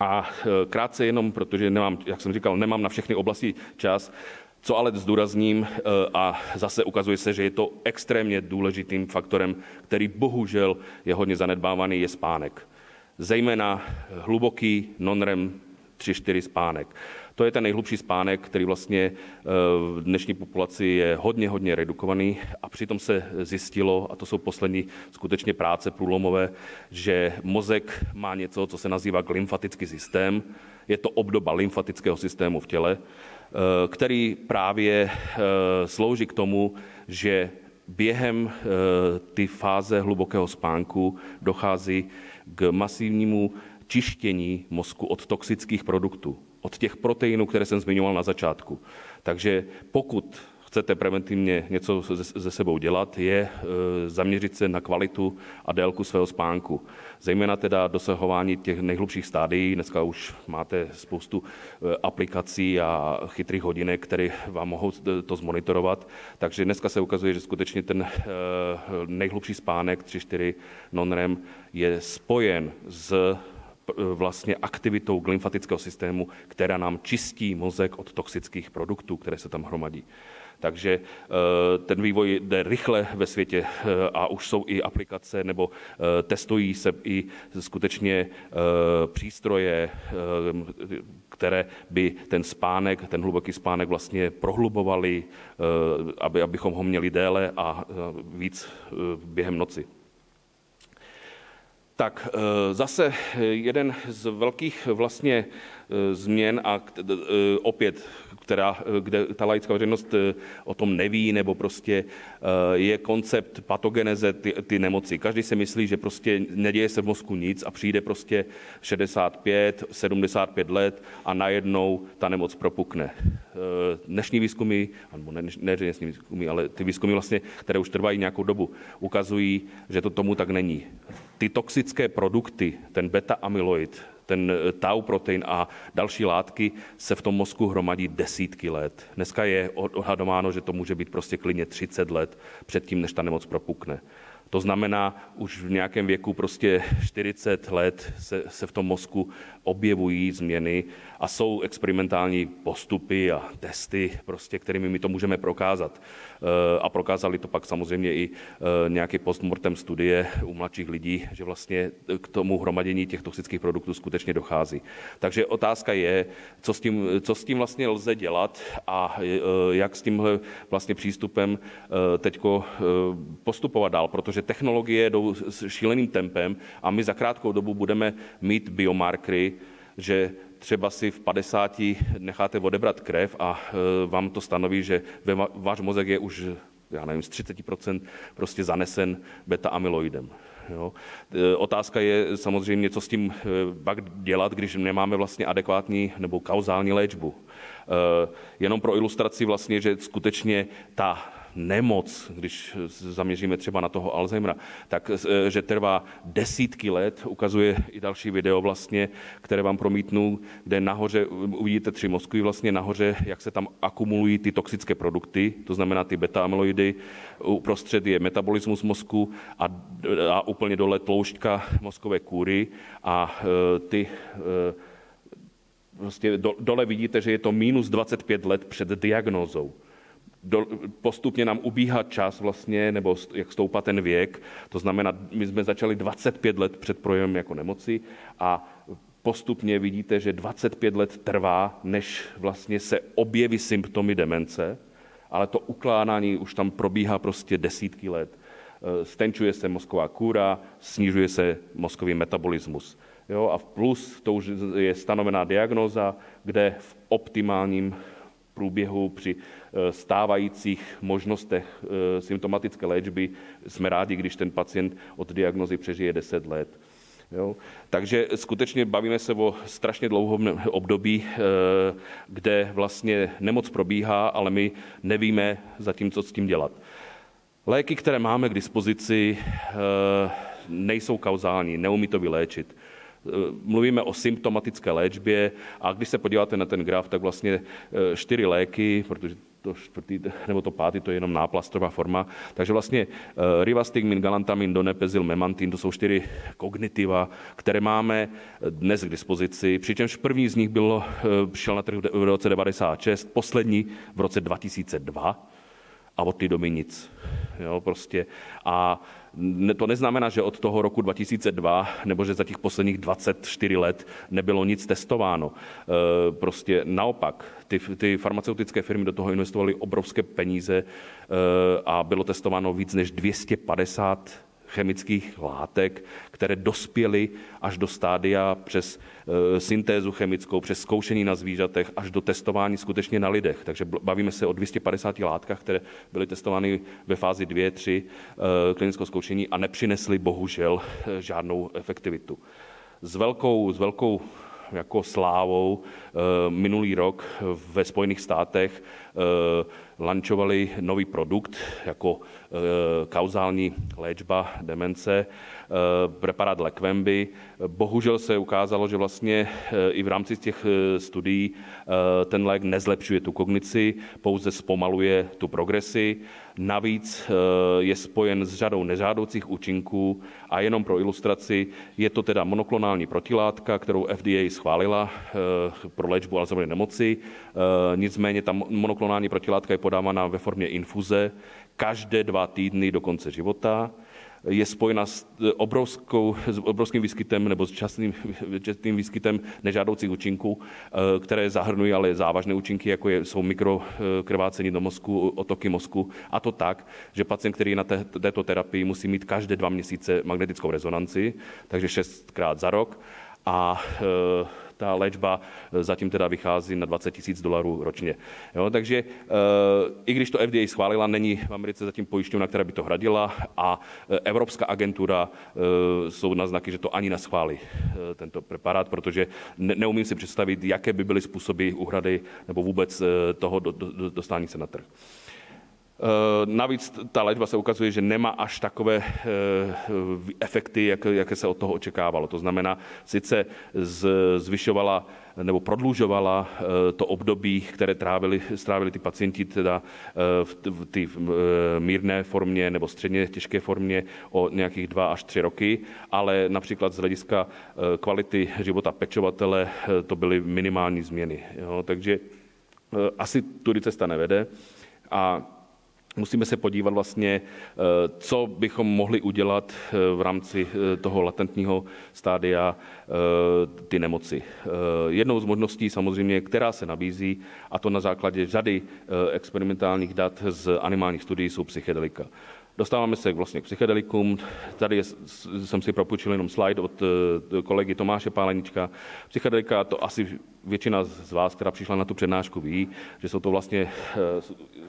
A e, krátce jenom, protože nemám, jak jsem říkal, nemám na všechny oblasti čas, co ale zdůrazním, e, a zase ukazuje se, že je to extrémně důležitým faktorem, který bohužel je hodně zanedbávaný, je spánek. Zejména hluboký non-REM 3-4 spánek. To je ten nejhlubší spánek, který vlastně eh, v dnešní populaci je hodně, hodně redukovaný a přitom se zjistilo, a to jsou poslední skutečně práce průlomové, že mozek má něco, co se nazývá lymfatický systém. Je to obdoba lymfatického systému v těle, eh, který právě eh, slouží k tomu, že během ty fáze hlubokého spánku dochází k masivnímu čištění mozku od toxických produktů od těch proteinů, které jsem zmiňoval na začátku. Takže pokud chcete preventivně něco ze sebou dělat, je e, zaměřit se na kvalitu a délku svého spánku. Zejména teda dosahování těch nejhlubších stádií. Dneska už máte spoustu e, aplikací a chytrých hodinek, které vám mohou to zmonitorovat. Takže dneska se ukazuje, že skutečně ten e, nejhlubší spánek 3-4 non-REM je spojen s vlastně aktivitou glymfatického systému, která nám čistí mozek od toxických produktů, které se tam hromadí. Takže eh, ten vývoj jde rychle ve světě eh, a už jsou i aplikace nebo testují se i skutečně přístroje, které by ten spánek, ten hluboký spánek vlastně prohlubovali, aby, abychom ho měli déle a víc během noci. Tak eh, zase jeden z velkých vlastně eh, změn a eh, opět která, kde ta laická veřejnost o tom neví, nebo prostě je koncept patogeneze ty, ty nemoci. Každý si myslí, že prostě neděje se v mozku nic a přijde prostě 65, 75 let a najednou ta nemoc propukne. Dnešní výzkumy, nebo ne, ne dnešní výzkumy, ale ty výzkumy vlastně, které už trvají nějakou dobu, ukazují, že to tomu tak není ty toxické produkty, ten beta-amyloid, ten eh, tau protein a další látky se v tom mozku hromadí desítky let. Dneska je odhadováno, že to může být prostě klidně 30 let předtím, než ta nemoc propukne. To znamená, už v nějakém věku prostě 40 let se, se v tom mozku objevují změny a jsou experimentální postupy a testy, prostě, kterými my to můžeme prokázat. Eh, a prokázali to pak samozřejmě i eh, nějaké postmortem studie u mladších lidí, že vlastně k tomu hromadění těch toxických produktů skutečně dochází. Takže otázka je, co s tím, co s tím vlastně lze dělat a eh, jak s tímhle vlastně přístupem teďko postupovat dál, protože technologie jdou s šíleným tempem a my za krátkou dobu budeme mít biomarkery, že třeba si v 50 necháte odebrat krev a e, vám to stanoví, že váš mozek je už já nevím, z 30% prostě zanesen beta-amyloidem. Jo. E, otázka je samozřejmě, co s tím e, pak dělat, když nemáme vlastně adekvátní nebo kauzální léčbu. Jenom pro ilustraci vlastně, že skutečně ta nemoc, když zaměříme třeba na toho Alzheimera, tak eh, že trvá desítky let, ukazuje i další video vlastně, které vám promítnu, kde nahoře uvidíte tři mozky vlastně nahoře, jak se tam akumulují ty toxické produkty, to znamená ty beta-amyloidy, uprostřed je metabolismus mozku a, a úplně dole tloušťka mozkové kůry a e, ty prostě dole vidíte, že je to minus 25 let před diagnózou do, postupně nám ubíhá čas vlastně, nebo jak stoupá ten věk. To znamená, my jsme začali 25 let před projevem jako nemoci a postupně vidíte, že 25 let trvá, než vlastně se objeví symptomy demence, ale to ukládání už tam probíhá prostě desítky let. E, stenčuje se mozková kůra, snižuje se mozkový metabolismus. Jo, a v plus to už je stanovená diagnóza, kde v optimálním průběhu při stávajících možnostech eh, symptomatické léčby jsme rádi, když ten pacient od diagnozy přežije 10 let. Jo? Takže skutečně bavíme se o strašně dlouhém období, eh, kde vlastně nemoc probíhá, ale my nevíme zatím, co s tím dělat. Léky, které máme k dispozici, nejsou kauzální, neumí to vyléčit. Eh, mluvíme o symptomatické léčbě a když se podíváte na ten graf, tak vlastně eh, čtyři léky, protože to čtvrtý, nebo to pátý, to je jenom náplastová forma. Takže vlastně uh, rivastigmin, galantamin, donepezil, memantin, to jsou čtyři kognitiva, které máme dnes k dispozici. Přičemž první z nich bylo, přišel na trh v roce 96, poslední v roce 2002 a od té doby nic. Jo, prostě. A to neznamená, že od toho roku 2002 nebo že za těch posledních 24 let nebylo nic testováno. E, prostě naopak, ty, ty farmaceutické firmy do toho investovaly obrovské peníze e, a bylo testováno víc než 250 chemických látek, které dospěly až do stádia přes e, syntézu chemickou, přes zkoušení na zvířatech, až do testování skutečně na lidech. Takže bavíme se o 250 látkách, které byly testovány ve fázi 2, 3 e, klinického zkoušení a nepřinesly bohužel e, žádnou efektivitu. S velkou, s velkou jako slávou minulý rok ve Spojených státech lančovali nový produkt jako Eh, kauzální léčba demence, eh, preparát Lekvemby. Bohužel se ukázalo, že vlastně eh, i v rámci těch studií ten lék nezlepšuje tu kognici, pouze zpomaluje tu progresi. Navíc je spojen s řadou nežádoucích účinků a jenom pro ilustraci je to teda monoklonální protilátka, kterou FDA schválila pro léčbu Alzheimerovy nemoci. Nicméně ta monoklonální protilátka je podávána ve formě infuze, každé dva týdny do konce života. Je spojena s, e, obrovskou, s obrovským výskytem nebo s častým, častým výskytem nežádoucích účinků, e, které zahrnují ale závažné účinky, jako je, jsou mikrokrvácení do mozku, otoky mozku. A to tak, že pacient, který je na té, této terapii, musí mít každé dva měsíce magnetickou rezonanci, takže šestkrát za rok. A e, ta léčba eh, zatím teda vychází na 20 tisíc dolarů ročně. Jo, takže e, i když to FDA schválila, není v Americe zatím pojišťovna, která by to hradila a eh, Evropská agentura jsou naznaky, že to ani neschválí tento preparát, protože ne, neumím si představit, jaké by byly způsoby uhrady nebo vůbec toho do, do, dostání se na trh. Navíc ta léčba se ukazuje, že nemá až takové efekty, jak, jaké se od toho očekávalo. To znamená, sice zvyšovala nebo prodlužovala eh, to období, které trávili, strávili ty pacienti teda eh, v té eh, mírné formě nebo středně těžké formě o nějakých dva až tři roky, ale například z hlediska kvality života pečovatele to byly minimální změny. Jo? Takže asi tudy cesta nevede. A musíme se podívat vlastně, eh, co bychom mohli udělat eh, v rámci eh, toho latentního stádia ty nemoci. Jednou z možností samozřejmě, která se nabízí, a to na základě řady experimentálních dat z animálních studií, jsou psychedelika. Dostáváme se vlastně k psychedelikům. Tady jsem si propůjčil jenom slide od kolegy Tomáše Pálenička. Psychedelika, to asi většina z vás, která přišla na tu přednášku, ví, že jsou to vlastně eh,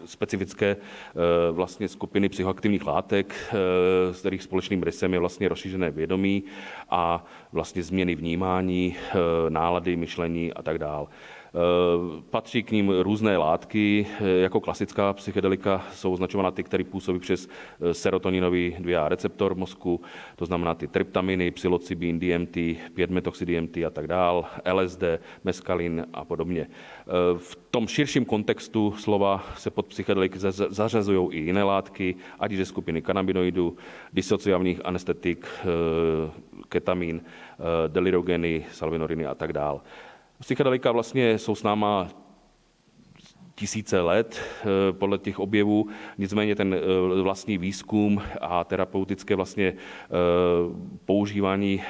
specifické eh, vlastně skupiny psychoaktivních látek, eh, s kterých společným rysem je vlastně rozšířené vědomí a vlastně změny vnímání, nálady, myšlení a tak dále. Eh, patří k ním různé látky, eh, jako klasická psychedelika jsou označována ty, které působí přes eh, serotoninový 2A receptor mozku, to znamená ty tryptaminy, psilocybin, DMT, 5-metoxy DMT a tak dál, LSD, meskalin a podobně. V tom širším kontextu slova se pod psychedeliky zařazují i jiné látky, ať ze skupiny kanabinoidů, disociavních anestetik, ketamin, delirogeny, salvinoriny a tak dále. Psychedelika vlastně jsou s náma tisíce let eh, podle těch objevů, nicméně ten eh, vlastní výzkum a terapeutické vlastně eh, používání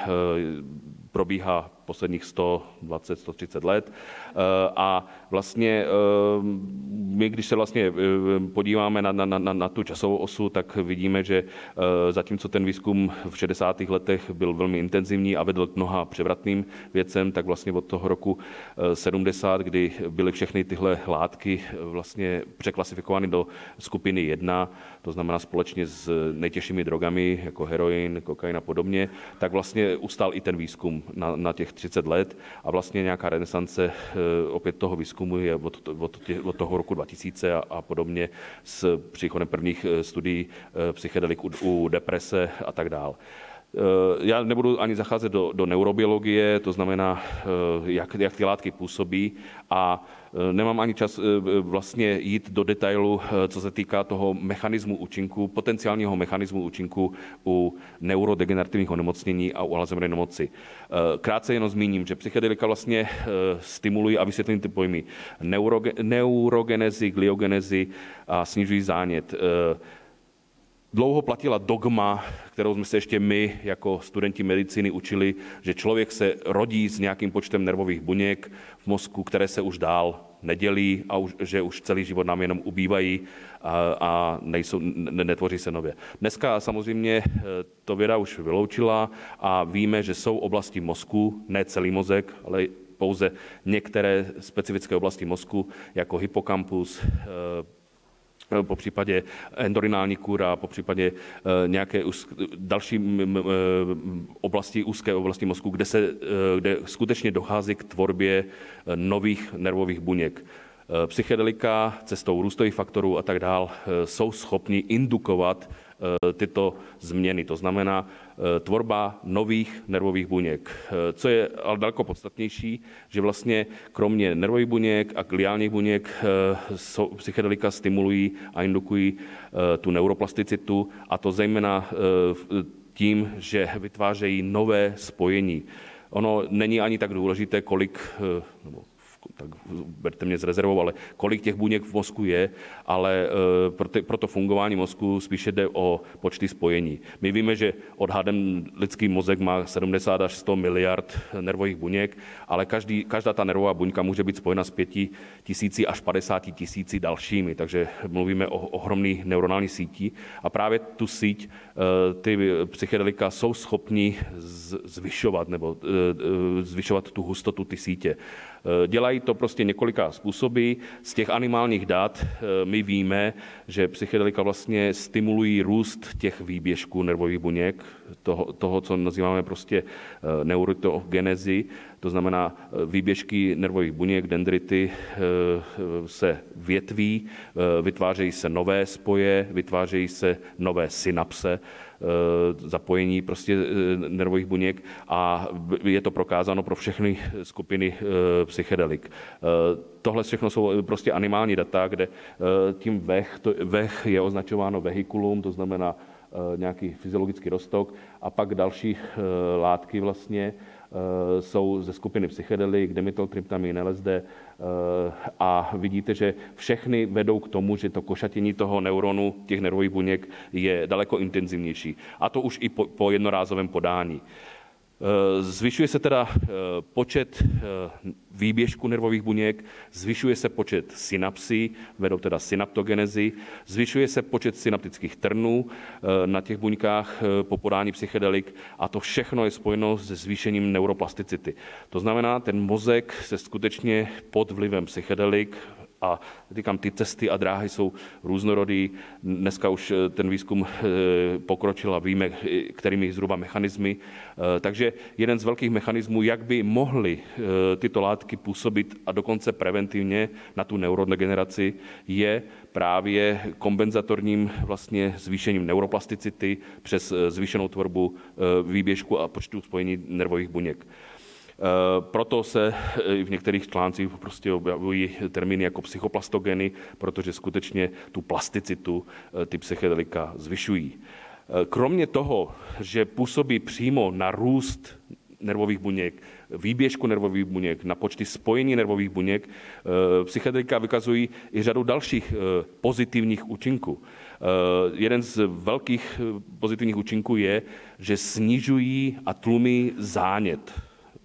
probíhá posledních 120, 130 let. Eh, a vlastně eh, my, když se vlastně eh, podíváme na, na, na, na tu časovou osu, tak vidíme, že zatímco ten výzkum v 60. letech byl velmi intenzivní a vedl k mnoha převratným věcem, tak vlastně od toho roku 70, kdy byly všechny tyhle látky vlastně překlasifikovány do skupiny 1, to znamená společně s nejtěžšími drogami, jako heroin, kokain a podobně, tak vlastně ustal i ten výzkum na, na těch 30 let a vlastně nějaká renesance eh, opět toho výzkumu je od, od, tě, od toho roku 2000 a, a podobně s příchodem prvních eh, studií eh, psychedelik u, u deprese a tak dále. Já nebudu ani zacházet do, do neurobiologie, to znamená, jak, jak ty látky působí a nemám ani čas eh, vlastně jít do detailu, eh, co se týká toho mechanismu účinku, potenciálního mechanismu účinku u neurodegenerativních onemocnění a u Alzheimerovy nemoci. Krátce jenom zmíním, že psychedelika vlastně stimulují a vysvětlím ty pojmy neuroge, neurogenezi, gliogenezi a snižují zánět dlouho platila dogma, kterou jsme se ještě my jako studenti medicíny učili, že člověk se rodí s nějakým počtem nervových buněk v mozku, které se už dál nedělí a už, že už celý život nám jenom ubývají a, a nejsou, ne, netvoří se nově. Dneska samozřejmě eh, to věda už vyloučila a víme, že jsou oblasti mozku, ne celý mozek, ale pouze některé specifické oblasti mozku, jako hypokampus, eh, po případě endorinální kůra, po případě eh, nějaké další eh, oblasti, úzké oblasti mozku, kde, se, kde skutečně dochází k tvorbě nových nervových buněk. Psychedelika cestou růstových faktorů a tak dál jsou schopni indukovat Eh, tyto změny. To znamená eh, tvorba nových nervových buněk. Eh, co je ale daleko podstatnější, že vlastně kromě nervových buněk a gliálních buněk psychedelika stimulují a indukují tu neuroplasticitu a to zejména tím, že vytvářejí nové spojení. Ono není ani tak důležité, kolik, nebo tak berte mě s rezervou, ale kolik těch buněk v mozku je, ale eh, pro, ty, pro to fungování mozku spíše jde o počty spojení. My víme, že odhadem lidský mozek má 70 až 100 miliard nervových buněk, ale každý, každá ta nervová buňka může být spojena s 5 tisíci až 50 tisíci dalšími, takže mluvíme o ohromný neuronální síti a právě tu síť eh, ty psychedelika jsou schopni zvyšovat nebo eh, zvyšovat tu hustotu ty sítě. Dělají to prostě několika způsoby. Z těch animálních dat my víme, že psychedelika vlastně stimulují růst těch výběžků nervových buněk, toho, toho co nazýváme prostě neurotogenezi, to znamená výběžky nervových buněk, dendrity se větví, vytvářejí se nové spoje, vytvářejí se nové synapse, Eh, zapojení prostě eh, nervových buněk a je to prokázáno pro všechny skupiny eh, psychedelik. Tohle všechno jsou prostě animální data, kde tím vech, to, vech je označováno vehikulum, to znamená nějaký fyziologický roztok a pak další látky vlastně, Eh, jsou ze skupiny psychedelik, demetyltryptamin, LSD eh, a vidíte, že všechny vedou k tomu, že to košatění toho neuronu, těch nervových buněk je daleko intenzivnější. A to už i po, po jednorázovém podání. Eh, zvyšuje se teda eh, počet eh, výběžků nervových buněk, zvyšuje se počet synapsí, vedou teda synaptogenezi, zvyšuje se počet synaptických trnů na těch buňkách po podání psychedelik a to všechno je spojeno se zvýšením neuroplasticity. To znamená, ten mozek se skutečně pod vlivem psychedelik a říkám, ty cesty a dráhy jsou různorodý. Dneska už eh, ten výzkum eh, pokročil a víme, eh, kterými zhruba mechanismy. Takže jeden z velkých mechanismů, jak by mohly tyto látky působit a dokonce preventivně na tu neurodegeneraci, je právě kompenzatorním vlastně zvýšením neuroplasticity přes zvýšenou tvorbu výběžku a počtu spojení nervových buněk. Eh, proto se eh, v některých článcích prostě objavují termíny jako psychoplastogeny, protože skutečně tu plasticitu eh, ty psychedelika zvyšují. Kromě toho, že působí přímo na růst nervových buněk, výběžku nervových buněk, na počty spojení nervových buněk, psychedelika vykazují i řadu dalších pozitivních účinků. Jeden z velkých pozitivních účinků je, že snižují a tlumí zánět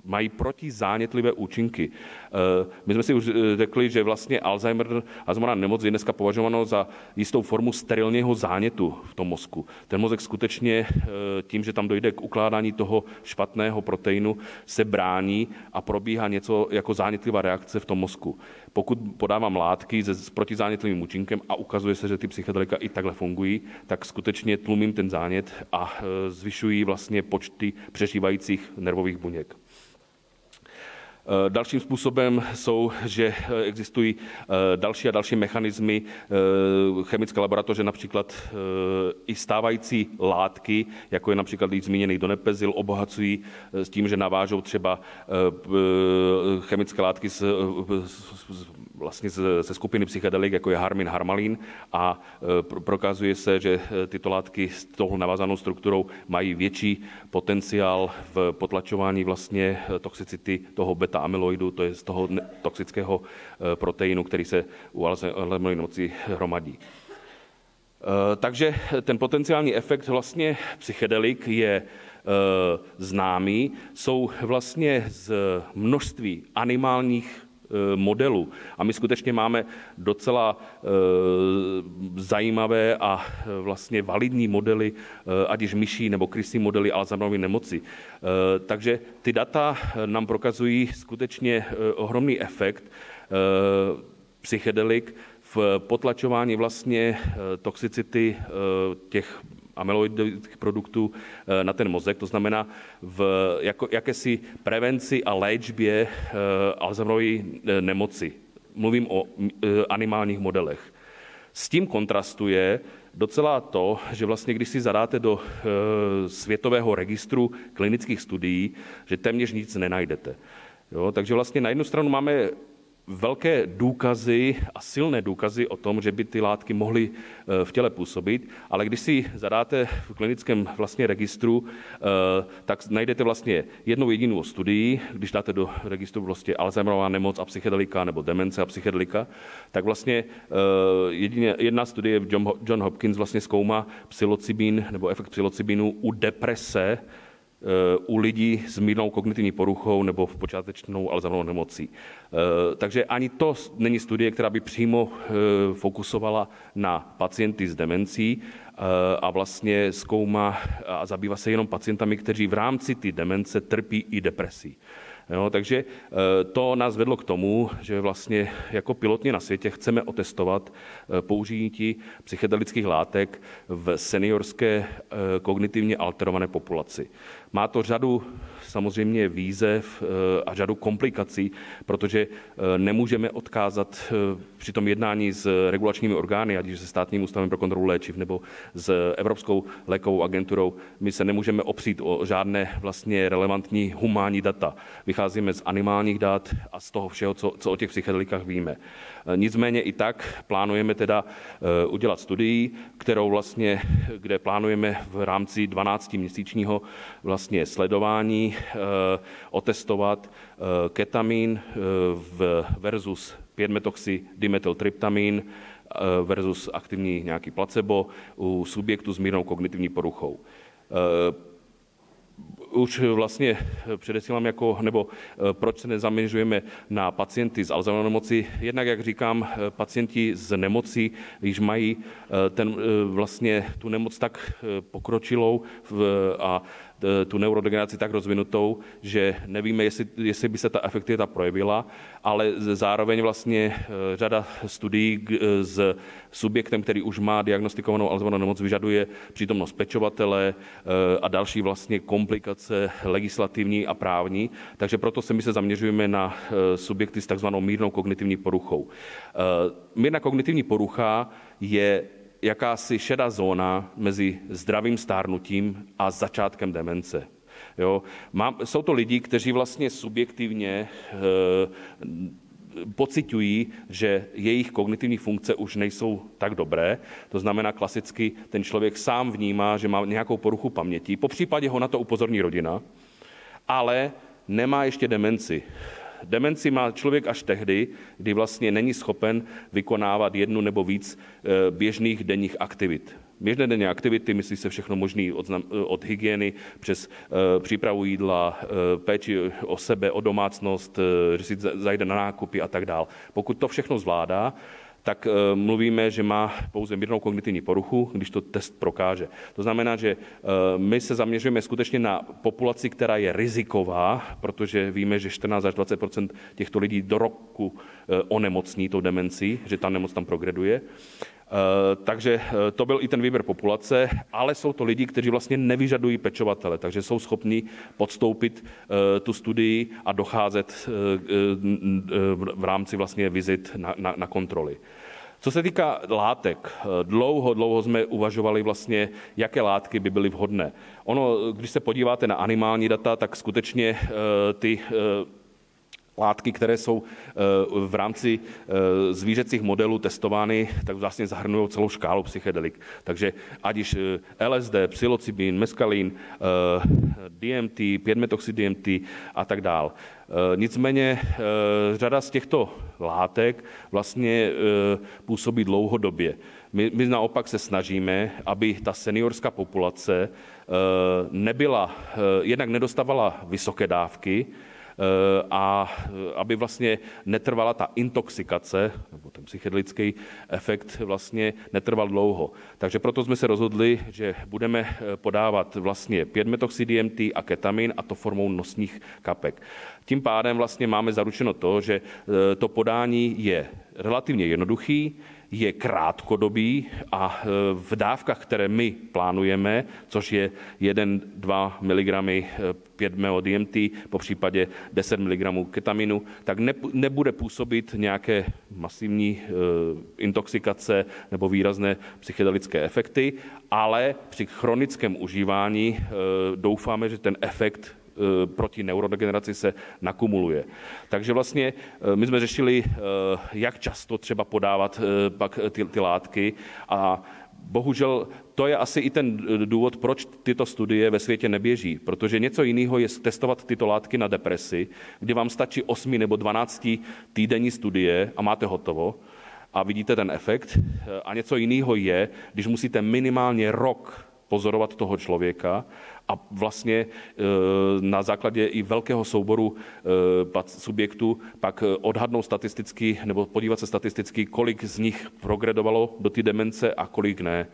mají protizánětlivé účinky. Eh, my jsme si už eh, řekli, že vlastně Alzheimer, Alzheimerova nemoc je dneska považováno za jistou formu sterilního zánětu v tom mozku. Ten mozek skutečně eh, tím, že tam dojde k ukládání toho špatného proteinu, se brání a probíhá něco jako zánětlivá reakce v tom mozku. Pokud podávám látky s protizánětlivým účinkem a ukazuje se, že ty psychedelika i takhle fungují, tak skutečně tlumím ten zánět a zvyšují vlastně počty přežívajících nervových buněk. Eh, dalším způsobem jsou, že eh, existují eh, další a další mechanismy chemické laboratoře, například i stávající látky, jako je například již zmíněný donepezil, obohacují s tím, že navážou třeba chemické látky z, z, vlastně ze skupiny psychedelik, jako je harmin, harmalín a prokazuje se, že tyto látky s tou navázanou strukturou mají větší potenciál v potlačování vlastně toxicity toho beta beta-amyloidu, to je z toho toxického proteinu, který se u Alzheimerovy nemoci hromadí. Takže ten potenciální efekt vlastně psychedelik je známý, jsou vlastně z množství animálních modelů. A my skutečně máme docela eh, zajímavé a eh, vlastně validní modely, ať již myší nebo krysí modely Alzheimerovy nemoci. Takže ty data nám prokazují skutečně ohromný efekt psychedelik v potlačování vlastně toxicity těch amyloidových produktů eh, na ten mozek, to znamená v jako, jakési prevenci a léčbě eh, Alzheimerovy eh, nemoci. Mluvím o animálních modelech. S tím kontrastuje docela to, že vlastně, když si zadáte do světového registru klinických studií, že téměř nic nenajdete. Jo, takže vlastně na jednu stranu máme velké důkazy a silné důkazy o tom, že by ty látky mohly eh, v těle působit, ale když si zadáte v klinickém vlastně registru, eh, tak najdete vlastně jednou jedinou studii, když dáte do registru vlastně Alzheimerová nemoc a psychedelika nebo demence a psychedelika, tak vlastně eh, jedině, jedna studie v John Hopkins vlastně zkoumá psilocybin nebo efekt psilocybinu u deprese u lidí s mírnou kognitivní poruchou nebo v počátečnou Alzheimerovou nemocí. Eh, takže ani to není studie, která by přímo eh, fokusovala na pacienty s demencí eh, a vlastně zkoumá a zabývá se jenom pacientami, kteří v rámci ty demence trpí i depresí. Jo, takže to nás vedlo k tomu, že vlastně jako pilotně na světě chceme otestovat použití psychedelických látek v seniorské kognitivně alterované populaci. Má to řadu samozřejmě výzev eh, a řadu komplikací, protože eh, nemůžeme odkázat eh, při tom jednání s regulačními orgány, ať už se státním ústavem pro kontrolu léčiv nebo s Evropskou lékovou agenturou, my se nemůžeme opřít o žádné vlastně relevantní humánní data. Vycházíme z animálních dat a z toho všeho, co, co o těch psychedelikách víme. Nicméně i tak plánujeme teda udělat studii, kterou vlastně, kde plánujeme v rámci 12-měsíčního vlastně sledování Eh, otestovat eh, ketamin eh, versus 5-metoxy dimetyltryptamin versus aktivní nějaký placebo u subjektu s mírnou kognitivní poruchou už vlastně předesílám, jako, nebo proč se nezaměřujeme na pacienty z Alzheimerovy nemoci. Jednak, jak říkám, pacienti z nemocí, když mají ten, vlastně tu nemoc tak pokročilou a Eh, tu neurodegeneraci tak rozvinutou, že nevíme, jestli, jestli by se ta efektivita projevila, ale zároveň vlastně eh, řada studií eh, s subjektem, který už má diagnostikovanou Alzheimerovou nemoc, vyžaduje přítomnost pečovatele a další vlastně komplikace legislativní a právní. Takže proto se my se zaměřujeme na subjekty s takzvanou mírnou kognitivní poruchou. Mírná kognitivní porucha je jakási šedá zóna mezi zdravým stárnutím a začátkem demence. Jo? Mám, jsou to lidi, kteří vlastně subjektivně e, pocitují, že jejich kognitivní funkce už nejsou tak dobré. To znamená, klasicky ten člověk sám vnímá, že má nějakou poruchu paměti. Po případě ho na to upozorní rodina, ale nemá ještě demenci. Demenci má člověk až tehdy, kdy vlastně není schopen vykonávat jednu nebo víc eh, běžných denních aktivit. Běžné denní aktivity, myslí se všechno možné od, od hygieny přes e, přípravu jídla, e, péči o sebe, o domácnost, e, že si zajde na nákupy a tak dále. Pokud to všechno zvládá, tak eh, mluvíme, že má pouze mírnou kognitivní poruchu, když to test prokáže. To znamená, že eh, my se zaměřujeme skutečně na populaci, která je riziková, protože víme, že 14 až 20% těchto lidí do roku eh, onemocní tou demencí, že ta nemoc tam progreduje. Takže to byl i ten výběr populace, ale jsou to lidi, kteří vlastně nevyžadují pečovatele, takže jsou schopni podstoupit tu studii a docházet v rámci vlastně vizit na, na, na kontroly. Co se týká látek, dlouho, dlouho jsme uvažovali vlastně, jaké látky by byly vhodné. Ono, když se podíváte na animální data, tak skutečně eh, ty eh, látky, které jsou eh, v rámci zvířecích modelů testovány, tak vlastně zahrnují celou škálu psychedelik. Takže ať již LSD, psilocybin, meskalin, DMT, 5-metoxy DMT a tak dále. Eh, nicméně eh, řada z těchto látek vlastně eh, působí dlouhodobě. My, my naopak se snažíme, aby ta seniorská populace nebyla, jednak nedostávala vysoké dávky, Eh, a eh, aby vlastně netrvala ta intoxikace, nebo ten psychedelický efekt vlastně netrval dlouho. Takže proto jsme se rozhodli, že budeme eh, podávat vlastně 5-metoxy DMT a ketamin a to formou nosních kapek. Tím pádem vlastně máme zaručeno to, že to podání je relativně jednoduchý, je krátkodobý a e, v dávkách, které my plánujeme, což je 1-2 mg 5 mO DMT, po případě 10 mg ketaminu, tak nebude působit nějaké masivní e, intoxikace nebo výrazné psychedelické efekty, ale při chronickém užívání e, doufáme, že ten efekt proti neurodegeneraci se nakumuluje. Takže vlastně eh, my jsme řešili, eh, jak často třeba podávat pak ty, ty látky a bohužel to je asi i ten důvod, proč tyto studie ve světě neběží, protože něco jiného je testovat tyto látky na depresi, kdy vám stačí 8 nebo 12 týdenní studie a máte hotovo a vidíte ten efekt. A něco jiného je, když musíte minimálně rok pozorovat toho člověka a vlastně e, na základě i velkého souboru e, subjektů pak e, odhadnout statisticky nebo podívat se statisticky, kolik z nich progredovalo do ty demence a kolik ne.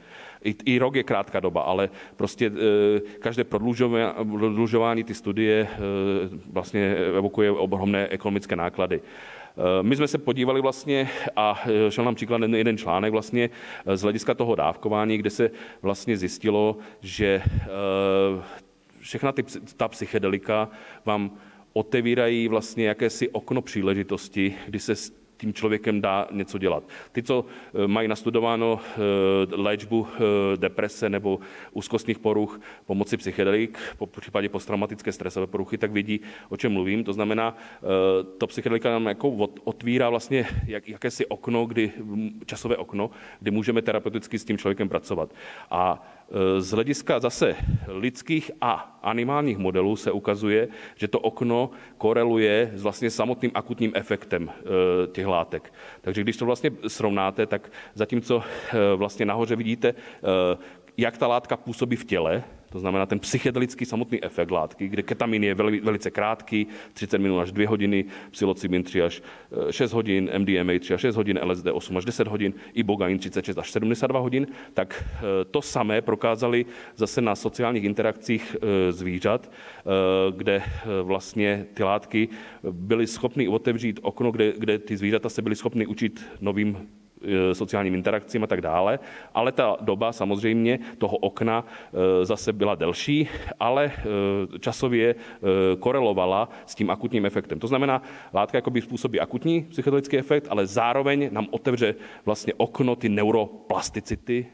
i, i rok je krátká doba, ale prostě každé prodlužování ty studie vlastně evokuje ohromné ekonomické náklady. My jsme se podívali vlastně a šel nám příklad jeden článek vlastně z hlediska toho dávkování, kde se vlastně zjistilo, že všechna ty, ta psychedelika vám otevírají vlastně jakési okno příležitosti, kdy se tím člověkem dá něco dělat. Ty, co eh, mají nastudováno eh, léčbu eh, deprese nebo úzkostných poruch pomocí psychedelik, po případě posttraumatické stresové poruchy, tak vidí, o čem mluvím. To znamená, to psychedelika nám jako otvírá vlastně jak, jakési okno, kdy, časové okno, kdy můžeme terapeuticky s tím člověkem pracovat. A z hlediska zase lidských a animálních modelů se ukazuje, že to okno koreluje s vlastně samotným akutním efektem těch těch látek. Takže když to vlastně srovnáte, tak zatímco eh, vlastně nahoře vidíte, eh, jak ta látka působí v těle, to znamená ten psychedelický samotný efekt látky, kde ketamin je velice krátký, 30 minut až 2 hodiny, psilocybin 3 až 6 eh, hodin, MDMA 3 až 6 hodin, LSD 8 až 10 hodin, ibogain 36 až 72 hodin, tak to samé prokázali zase na sociálních interakcích zvířat, kde vlastně ty látky byly schopny otevřít okno, kde, kde ty zvířata se byly schopny učit novým sociálním interakcím a tak dále, ale ta doba samozřejmě toho okna e, zase byla delší, ale e, časově korelovala s tím akutním efektem. To znamená, látka jakoby způsobí akutní psychedelický efekt, ale zároveň nám otevře vlastně okno ty neuroplasticity,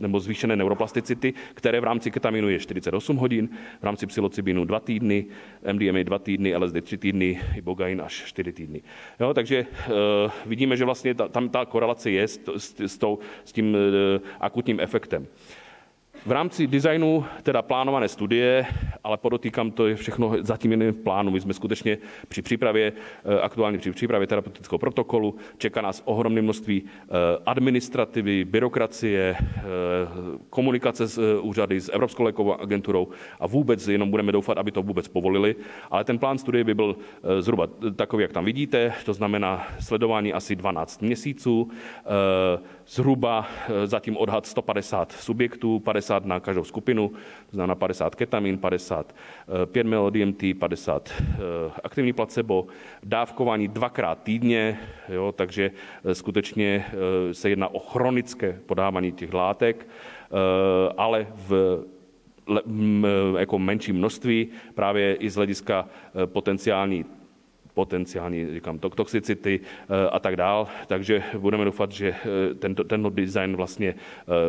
nebo zvýšené neuroplasticity, které v rámci ketaminu je 48 hodin, v rámci psilocybinu 2 týdny, MDMA 2 týdny, LSD 3 týdny, ibogain až 4 týdny. Jo, takže uh, vidíme, že vlastně ta, tam ta korelace je s, s, s, tou, s tím uh, akutním efektem. V rámci designu teda plánované studie, ale podotýkám, to je všechno zatím jen v plánu. My jsme skutečně při přípravě, eh, aktuálně při přípravě terapeutického protokolu, čeká nás ohromné množství eh, administrativy, byrokracie, eh, komunikace s úřady, s Evropskou lékovou agenturou a vůbec jenom budeme doufat, aby to vůbec povolili. Ale ten plán studie by byl zhruba takový, jak tam vidíte, to znamená sledování asi 12 měsíců, zhruba zatím odhad 150 subjektů, 50 50 na každou skupinu, to znamená 50 ketamin, 50 5 ml DMT, 50 aktivní placebo, dávkování dvakrát týdně, jo, takže eh, skutečně eh, se jedná o chronické podávání těch látek, eh, ale v jako menší množství, právě i z hlediska potenciální potenciální říkám, toxicity a tak dál. Takže budeme doufat, že tento, tento design vlastně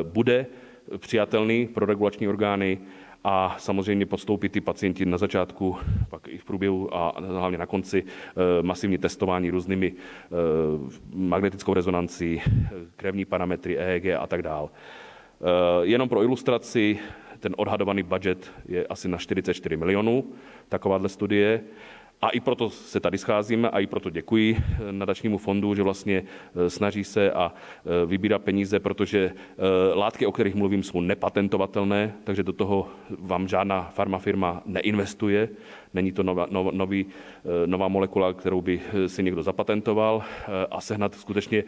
bude přijatelný pro regulační orgány a samozřejmě podstoupit ty pacienti na začátku, pak i v průběhu a hlavně na konci eh, masivní testování různými eh, magnetickou rezonancí, krevní parametry, EEG a tak dál. Eh, jenom pro ilustraci, ten odhadovaný budget je asi na 44 milionů, takováhle studie. A i proto se tady scházíme a i proto děkuji eh, nadačnímu fondu, že vlastně eh, snaží se a eh, vybírá peníze, protože látky, o kterých mluvím, jsou nepatentovatelné, takže do toho vám žádná farmafirma neinvestuje. Není to nová, nový, nová molekula, kterou by si někdo zapatentoval a sehnat skutečně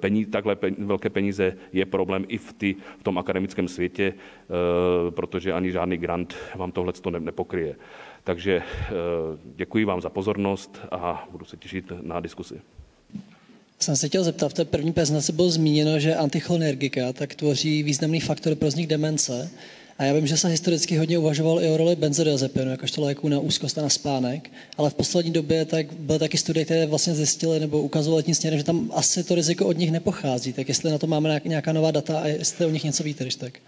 peníze, takhle velké peníze je problém i v, ty, v tom akademickém světě, protože ani žádný grant vám tohle nepokryje. Takže eh, děkuji vám za pozornost a budu se těšit na diskusi. Jsem se chtěl zeptat, v té první prezentaci bylo zmíněno, že anticholinergika tak tvoří významný faktor pro vznik demence. A já vím, že se historicky hodně uvažoval i o roli benzodiazepinu, jakožto léku na úzkost a na spánek, ale v poslední době tak byly taky studie, které vlastně zjistily nebo ukazovaly tím směrem, že tam asi to riziko od nich nepochází. Tak jestli na to máme nějaká nová data a jestli o nich něco víte, když tak.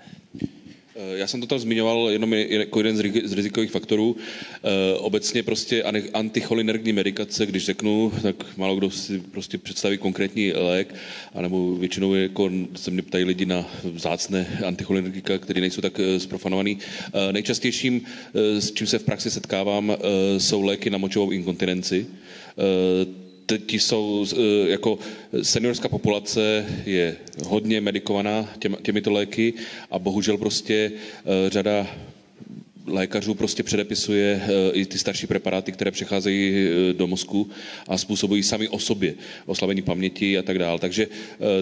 Eh, já jsem to tam zmiňoval jenom jako jeden z rizikových faktorů. Eh, obecně prostě anticholinergní medikace, když řeknu, tak málo kdo si prostě představí konkrétní lék, anebo většinou jako se mě ptají lidi na vzácné anticholinergika, které nejsou tak eh, zprofanovaný. Nejčastějším, s čím se v praxi setkávám, jsou léky na močovou inkontinenci ti jsou, eh, jako seniorská populace je hodně medikovaná těm, těmito léky a bohužel prostě eh, řada lékařů prostě předepisuje i ty starší preparáty, které přecházejí do mozku a způsobují sami o sobě oslabení paměti a tak dále. Takže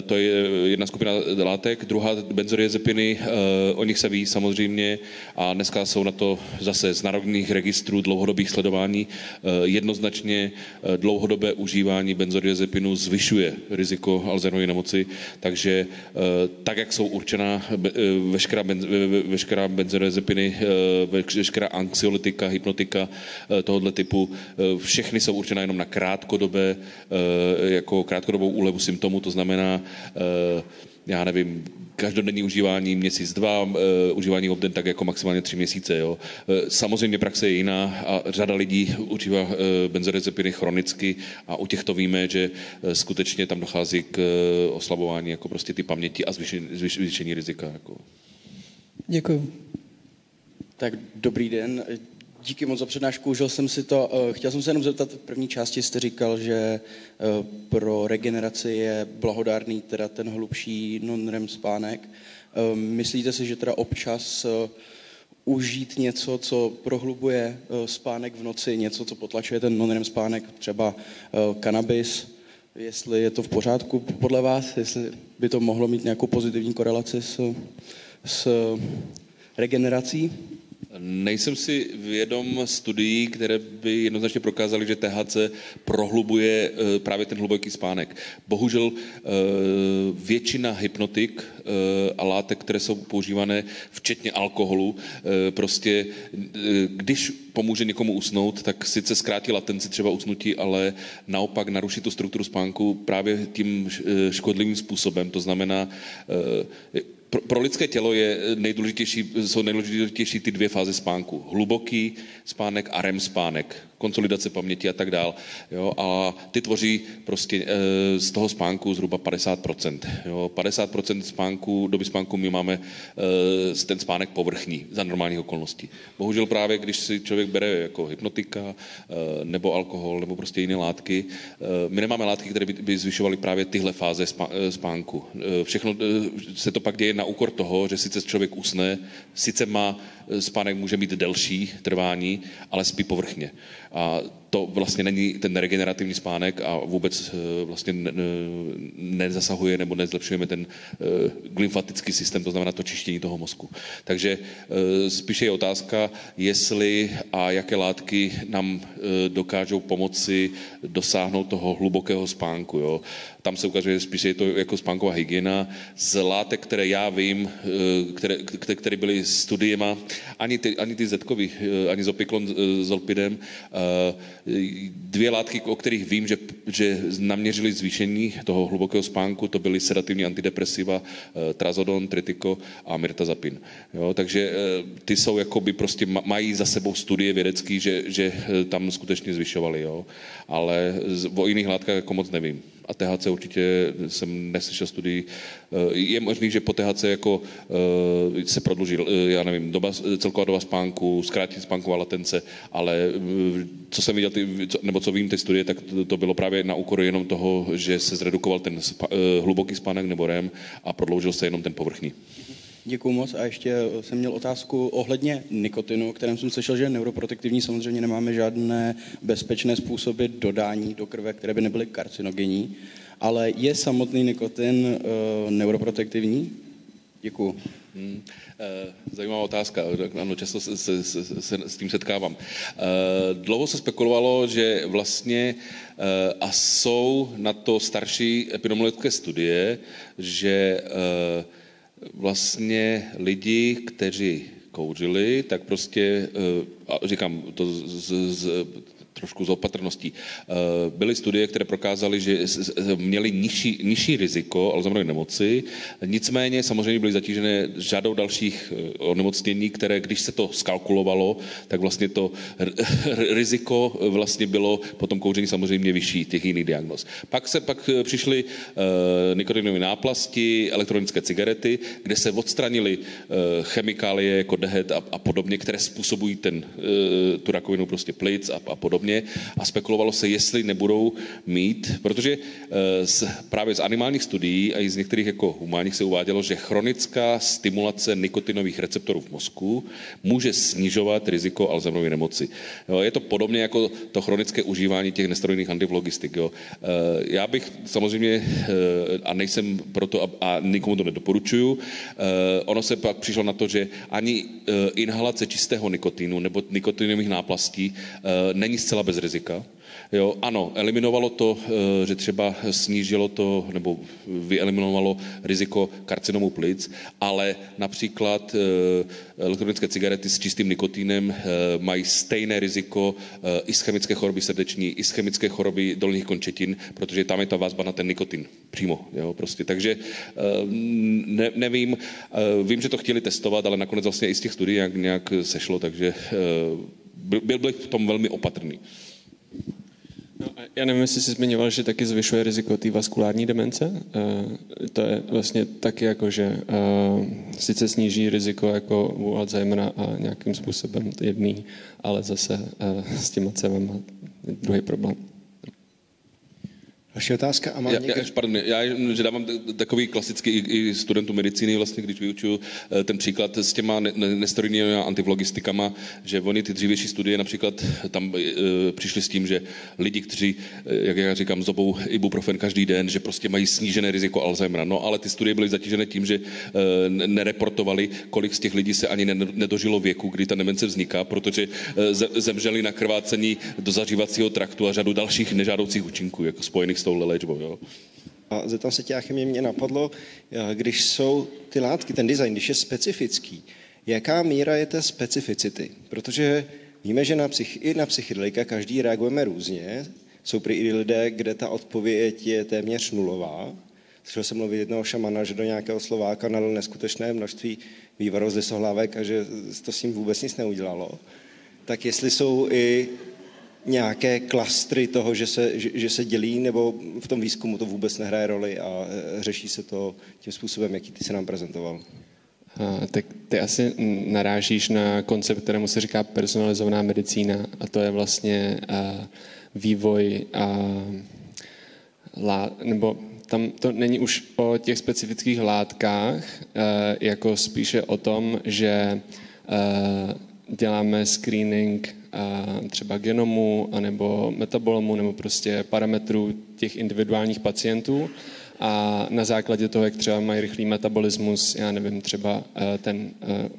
to je jedna skupina látek. Druhá benzodiazepiny, o nich se ví samozřejmě a dneska jsou na to zase z národních registrů dlouhodobých sledování. Jednoznačně dlouhodobé užívání benzodiazepinu zvyšuje riziko Alzheimerovy nemoci, takže tak, jak jsou určená veškerá, benz, veškerá benzodiazepiny, veškerá anxiolytika, hypnotika tohoto typu, všechny jsou určená jenom na krátkodobé, jako krátkodobou úlevu symptomů, to znamená, já nevím, každodenní užívání měsíc, dva, uh, užívání obden tak jako maximálně tři měsíce. Jo. Uh, samozřejmě praxe je jiná a řada lidí užívá uh, benzodiazepiny chronicky a u těchto víme, že uh, skutečně tam dochází k uh, oslabování jako prostě ty paměti a zvýšení, zvýšení rizika. Jako. Děkuji. Tak dobrý den. Díky moc za přednášku, užil jsem si to. Chtěl jsem se jenom zeptat, v první části jste říkal, že pro regeneraci je blahodárný teda ten hlubší non-REM spánek. Myslíte si, že teda občas užít něco, co prohlubuje spánek v noci, něco, co potlačuje ten non-REM spánek, třeba kanabis, jestli je to v pořádku podle vás, jestli by to mohlo mít nějakou pozitivní korelaci s, s regenerací? Nejsem si vědom studií, které by jednoznačně prokázaly, že THC prohlubuje eh, právě ten hluboký spánek. Bohužel eh, většina hypnotik eh, a látek, které jsou používané, včetně alkoholu, prostě když pomůže někomu usnout, tak sice zkrátí latenci třeba usnutí, ale naopak naruší tu strukturu spánku právě tím škodlivým způsobem. To znamená, pro, pro lidské tělo je nejdůležitější, jsou nejdůležitější ty dvě fáze spánku. Hluboký spánek a REM spánek konsolidace paměti a tak dál. Jo? A ty tvoří prostě e, z toho spánku zhruba 50%. Jo? 50% spánku, doby spánku my máme e, ten spánek povrchní za normálních okolností. Bohužel právě, když si člověk bere jako hypnotika e, nebo alkohol nebo prostě jiné látky, e, my nemáme látky, které by, by zvyšovaly právě tyhle fáze spá, spánku. E, všechno e, se to pak děje na úkor toho, že sice člověk usne, sice má spánek může mít delší trvání, ale spí povrchně. A to vlastně není ten regenerativní spánek a vůbec eh, vlastně nezasahuje nebo nezlepšujeme ten eh, glymfatický systém, to znamená to čištění toho mozku. Takže eh, spíše je otázka, jestli a jaké látky nám dokážou pomoci dosáhnout toho hlubokého spánku. Jo. Tam se ukazuje, spíše je to jako spánková hygiena. Z látek, které já vím, které, které byly studiema, ani ty, ani ty zetkový, ani zopiklon s zolpidem, dvě látky, o kterých vím, že, že naměřili zvýšení toho hlubokého spánku, to byly sedativní antidepresiva, eh, trazodon, tritiko a mirtazapin. Jo, takže eh, ty jsou jakoby prostě, mají za sebou studie vědecký, že, že eh, tam skutečně zvyšovali, jo. ale o jiných látkách jako moc nevím a THC určitě jsem neslyšel studii. Eh, je možný, že po THC jako eh, se prodluží, eh, já nevím, doba, celková doba spánku, zkrátí spánková latence, ale co jsem viděl, ty, nebo co vím ty studie, tak to, bylo právě na úkor jenom toho, že se zredukoval ten hluboký spánek nebo REM a prodloužil se jenom ten povrchní. Děkuji moc a ještě jsem měl otázku ohledně nikotinu, o kterém jsem slyšel, že je neuroprotektivní. Samozřejmě nemáme žádné bezpečné způsoby dodání do krve, které by nebyly karcinogenní, ale je samotný nikotin uh, neuroprotektivní? Děkuji. Hmm, eh, zajímavá otázka, ano, často se, se, se, se s tím setkávám. Eh, dlouho se spekulovalo, že vlastně a jsou na to starší epidemiologické studie, že vlastně lidi, kteří kouřili, tak prostě, říkám to z, z, trošku z opatrností. Eh, byly studie, které prokázaly, že měli nižší, nižší riziko Alzheimerovy nemoci, nicméně samozřejmě byly zatížené řadou dalších eh, onemocnění, které, když se to skalkulovalo, tak vlastně to riziko vlastně bylo po tom kouření samozřejmě vyšší těch jiných diagnóz. Pak se pak eh, přišly nikotinové náplasti, elektronické cigarety, kde se odstranili chemikálie jako dehet a, a podobně, které způsobují ten, tu rakovinu prostě plic a, a podobně podobně a spekulovalo se, jestli nebudou mít, protože z, právě z animálních studií a i z některých jako humánních se uvádělo, že chronická stimulace nikotinových receptorů v mozku může snižovat riziko Alzheimerovy nemoci. Jo, je to podobně jako to chronické užívání těch nesteroidních antivlogistik. Jo. Já bych samozřejmě, a nejsem proto, a nikomu to nedoporučuju, ono se pak přišlo na to, že ani inhalace čistého nikotinu nebo nikotinových náplastí není zcela bez rizika. Jo, ano, eliminovalo to, eh, že třeba snížilo to nebo vyeliminovalo riziko karcinomu plic, ale například eh, elektronické cigarety s čistým nikotínem eh, mají stejné riziko ischemické choroby srdeční, ischemické choroby dolních končetin, protože tam je ta vazba na ten nikotin přímo. Jo, prostě. Takže ne, nevím, vím, že to chtěli testovat, ale nakonec vlastně i z těch studií nějak, nějak sešlo, takže byl, bych v tom velmi opatrný. No, já nevím, jestli jsi zmiňoval, že taky zvyšuje riziko té vaskulární demence. Uh, to je vlastně taky jako, že uh, sice sníží riziko jako u Alzheimera a nějakým způsobem jedný, ale zase uh, s těma cevama druhý problém. Vaše otázka a má já, někde... já, pardon, já že dávám takový klasický i, i studentům medicíny, vlastně, když vyučuju eh, ten příklad s těma nesteroidními antivlogistikama, že oni ty dřívější studie například tam e, přišli s tím, že lidi, kteří, jak já říkám, zobou ibuprofen každý den, že prostě mají snížené riziko Alzheimera. No ale ty studie byly zatížené tím, že e, nereportovali, kolik z těch lidí se ani nedožilo věku, kdy ta demence vzniká, protože e, zemřeli na krvácení do zařívacího traktu a řadu dalších nežádoucích účinků, jako spojených s touhle léčbou. Jo? A zeptám se tě, mě, mě napadlo, eh, když jsou ty látky, ten design, když je specifický, jaká míra je té specificity? Protože víme, že na psych, i na psychedelika každý reagujeme různě. Jsou prý i lidé, kde ta odpověď je téměř nulová. Slyšel jsem mluvit jednoho šamana, že do nějakého Slováka nalil neskutečné množství vývarů z lisohlávek a že to s ním vůbec nic neudělalo. Tak jestli jsou i nějaké klastry toho, že se, že, že se dělí, nebo v tom výzkumu to vůbec nehraje roli a e, řeší se to tím způsobem, jaký ty se nám prezentoval? A, tak ty asi narážíš na koncept, kterému se říká personalizovaná medicína a to je vlastně a, vývoj a, lá, nebo tam to není už o těch specifických látkách, a, jako spíše o tom, že a, děláme screening třeba genomu, anebo metabolomu, nebo prostě parametrů těch individuálních pacientů a na základě toho, jak třeba mají rychlý metabolismus, já nevím, třeba eh, ten,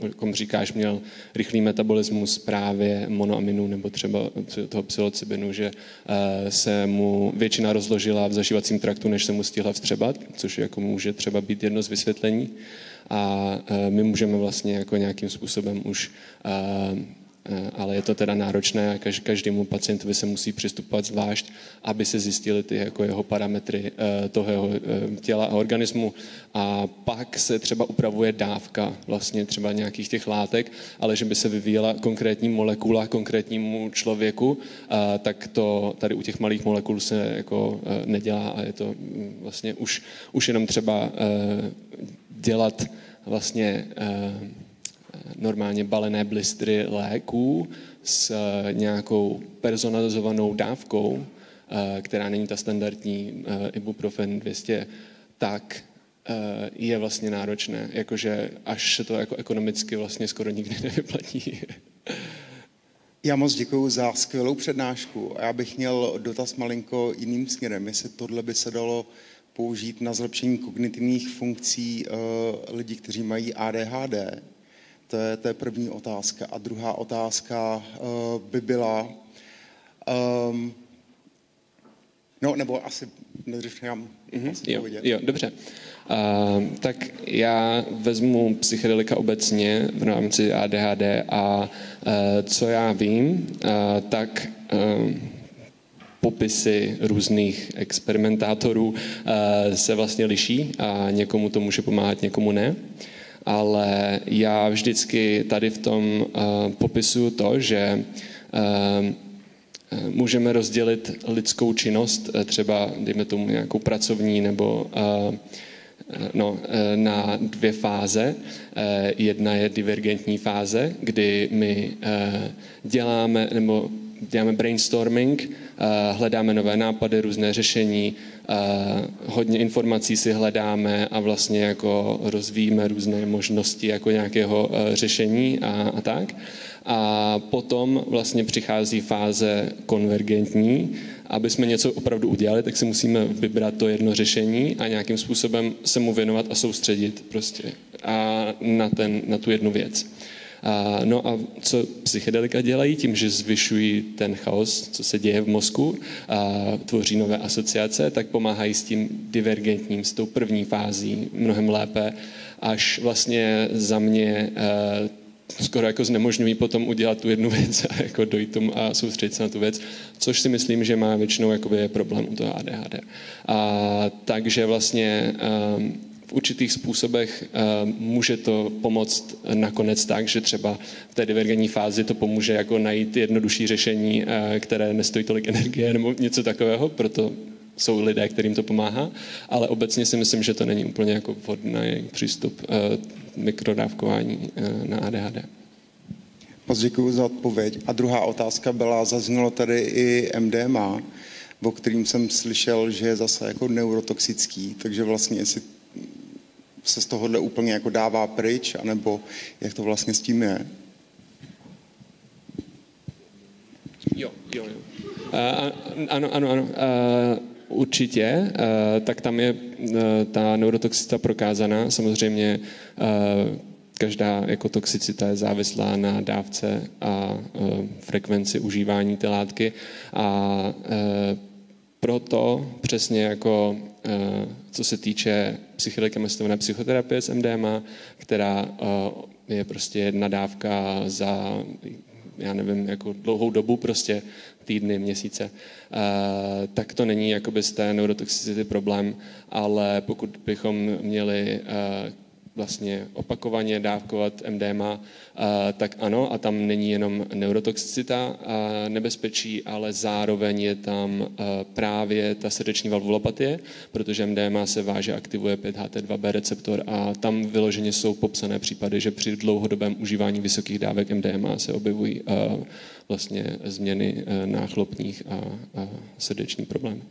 eh, kom říkáš, měl rychlý metabolismus právě monoaminu nebo třeba toho psilocybinu, že eh, se mu většina rozložila v zažívacím traktu, než se mu stihla vstřebat, což jako může třeba být jedno z vysvětlení. A my můžeme vlastně jako nějakým způsobem už ale je to teda náročné a každému pacientovi se musí přistupovat zvlášť, aby se zjistily ty jako jeho parametry eh, toho jeho eh, těla a organismu. A pak se třeba upravuje dávka vlastně třeba nějakých těch látek, ale že by se vyvíjela konkrétní molekula konkrétnímu člověku, tak to tady u těch malých molekul se jako nedělá a je to mm, vlastně už, už jenom třeba dělat vlastně normálně balené blistry léků s eh, nějakou personalizovanou dávkou, eh, která není ta standardní eh, ibuprofen 200, tak je vlastně náročné, jakože až se to jako ekonomicky vlastně skoro nikdy nevyplatí. Já moc děkuji za skvělou přednášku. Já bych měl dotaz malinko jiným směrem, jestli tohle by se dalo použít na zlepšení kognitivních funkcí lidí, kteří mají ADHD, to je, to je první otázka. A druhá otázka uh, by byla, um, no nebo asi nechám mm-hmm, jo, jo, dobře. Uh, tak já vezmu psychedelika obecně v rámci ADHD a uh, co já vím, uh, tak uh, popisy různých experimentátorů se vlastně liší a někomu to může pomáhat, někomu ne. Ale já vždycky tady v tom uh, popisuju to, že uh, můžeme rozdělit lidskou činnost, třeba dejme tomu nějakou pracovní nebo no, na dvě fáze. Jedna je divergentní fáze, kdy my děláme nebo děláme brainstorming, hledáme nové nápady, různé řešení, hodně informací si hledáme a vlastně jako rozvíjíme různé možnosti jako nějakého řešení a, a tak. A potom vlastně přichází fáze konvergentní, aby jsme něco opravdu udělali, tak si musíme vybrat to jedno řešení a nějakým způsobem se mu věnovat a soustředit prostě a na, ten, na tu jednu věc. A, no a co psychedelika dělají tím, že zvyšují ten chaos, co se děje v mozku, a tvoří nové asociace, tak pomáhají s tím divergentním, s tou první fází mnohem lépe, až vlastně za mě skoro jako znemožňují potom udělat tu jednu věc a jako dojít tomu a soustředit se na tu věc, což si myslím, že má většinou jakoby problém u toho ADHD. A, takže vlastně um, v určitých způsobech um, může to pomoct nakonec tak, že třeba v té divergentní fázi to pomůže jako najít jednodušší řešení, uh, které nestojí tolik energie nebo něco takového, proto jsou lidé, kterým to pomáhá, ale obecně si myslím, že to není úplně jako vhodný přístup uh, mikrodávkování na ADHD. Moc děkuji za odpověď. A druhá otázka byla, zaznělo tady i MDMA, o kterým jsem slyšel, že je zase jako neurotoxický, takže vlastně jestli se z tohohle úplně jako dává pryč, anebo jak to vlastně s tím je? Jo, jo, jo. Uh, ano, ano, ano. Uh, Určitě, eh, tak tam je eh, ta neurotoxicita prokázaná. Samozřejmě eh, každá jako toxicita je závislá na dávce a frekvenci užívání té látky a proto přesně jako co se týče psychedelikem nastavené psychoterapie s MDMA, která je prostě jedna dávka za já nevím, jako dlouhou dobu, prostě týdny, měsíce, eh, tak to není jakoby z té neurotoxicity problém, ale pokud bychom měli eh, vlastně opakovaně dávkovat MDMA, tak ano, a tam není jenom neurotoxicita nebezpečí, ale zároveň je tam právě ta srdeční valvulopatie, protože MDMA se váže aktivuje 5HT2B receptor a tam vyloženě jsou popsané případy, že při dlouhodobém užívání vysokých dávek MDMA se objevují vlastně změny náchlopních a, a srdeční problémy.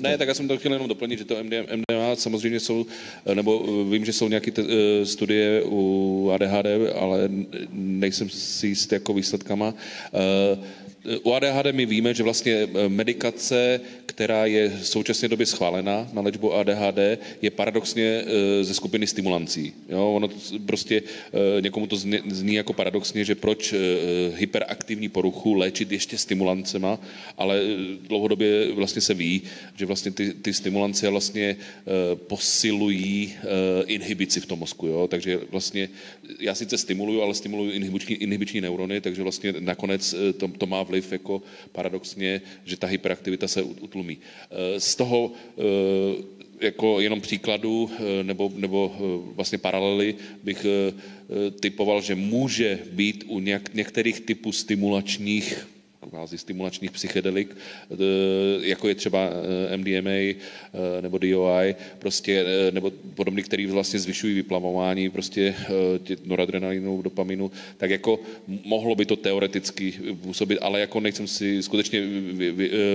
Ne, tak já jsem to chtěl jenom doplnit, že to MDMA samozřejmě jsou, nebo vím, že jsou nějaké eh, studie u ADHD, ale nejsem si jist jako výsledkama. U ADHD my víme, že vlastně eh, medikace, která je v současné době schválená na léčbu ADHD, je paradoxně eh, ze skupiny stimulancí. Jo, ono prostě eh, někomu to zní, jako paradoxně, že proč hyperaktivní poruchu léčit ještě stimulancema, ale dlouhodobě vlastně se ví, že vlastně ty, ty stimulance vlastně posilují inhibici v tom mozku. Jo? Takže vlastně já sice stimuluju, ale stimuluju inhibiční, inhibiční neurony, takže vlastně nakonec to, to má vliv jako paradoxně, že ta hyperaktivita se utlumí. Eh, z toho eh, jako jenom příkladu eh, nebo, nebo vlastně paralely bych typoval, že může být u něk, některých typů stimulačních kvázi stimulačních psychedelik, jako je třeba MDMA nebo DOI, prostě, nebo podobný, který vlastně zvyšují vyplavování prostě noradrenalinu, dopaminu, tak jako mohlo by to teoreticky působit, ale jako nejsem si skutečně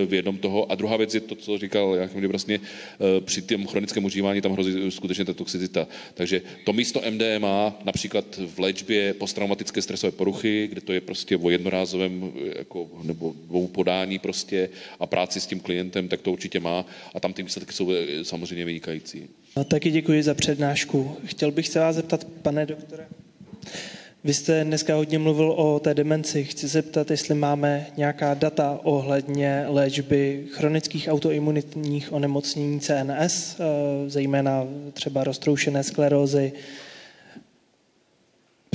vědom toho. A druhá věc je to, co říkal Jachim, že vlastně při tom chronickém užívání tam hrozí skutečně ta toxicita. Takže to místo MDMA například v léčbě posttraumatické stresové poruchy, kde to je prostě o jednorázovém jako nebo dvou podání prostě a práci s tím klientem, tak to určitě má a tam ty výsledky jsou eh, samozřejmě vynikající. No, taky děkuji za přednášku. Chtěl bych se vás zeptat, pane doktore, vy jste dneska hodně mluvil o té demenci. Chci zeptat, jestli máme nějaká data ohledně léčby chronických autoimunitních onemocnění CNS, eh, zejména třeba roztroušené sklerózy,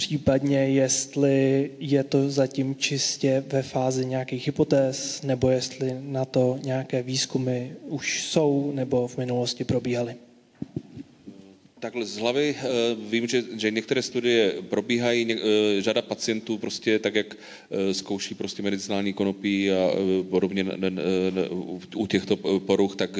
případně jestli je to zatím čistě ve fázi nějakých hypotéz, nebo jestli na to nějaké výzkumy už jsou nebo v minulosti probíhaly. Takhle z hlavy eh, vím, že, že některé studie probíhají, eh, řada pacientů prostě tak, jak eh, zkouší prostě medicinální konopí a podobně u těchto poruch, tak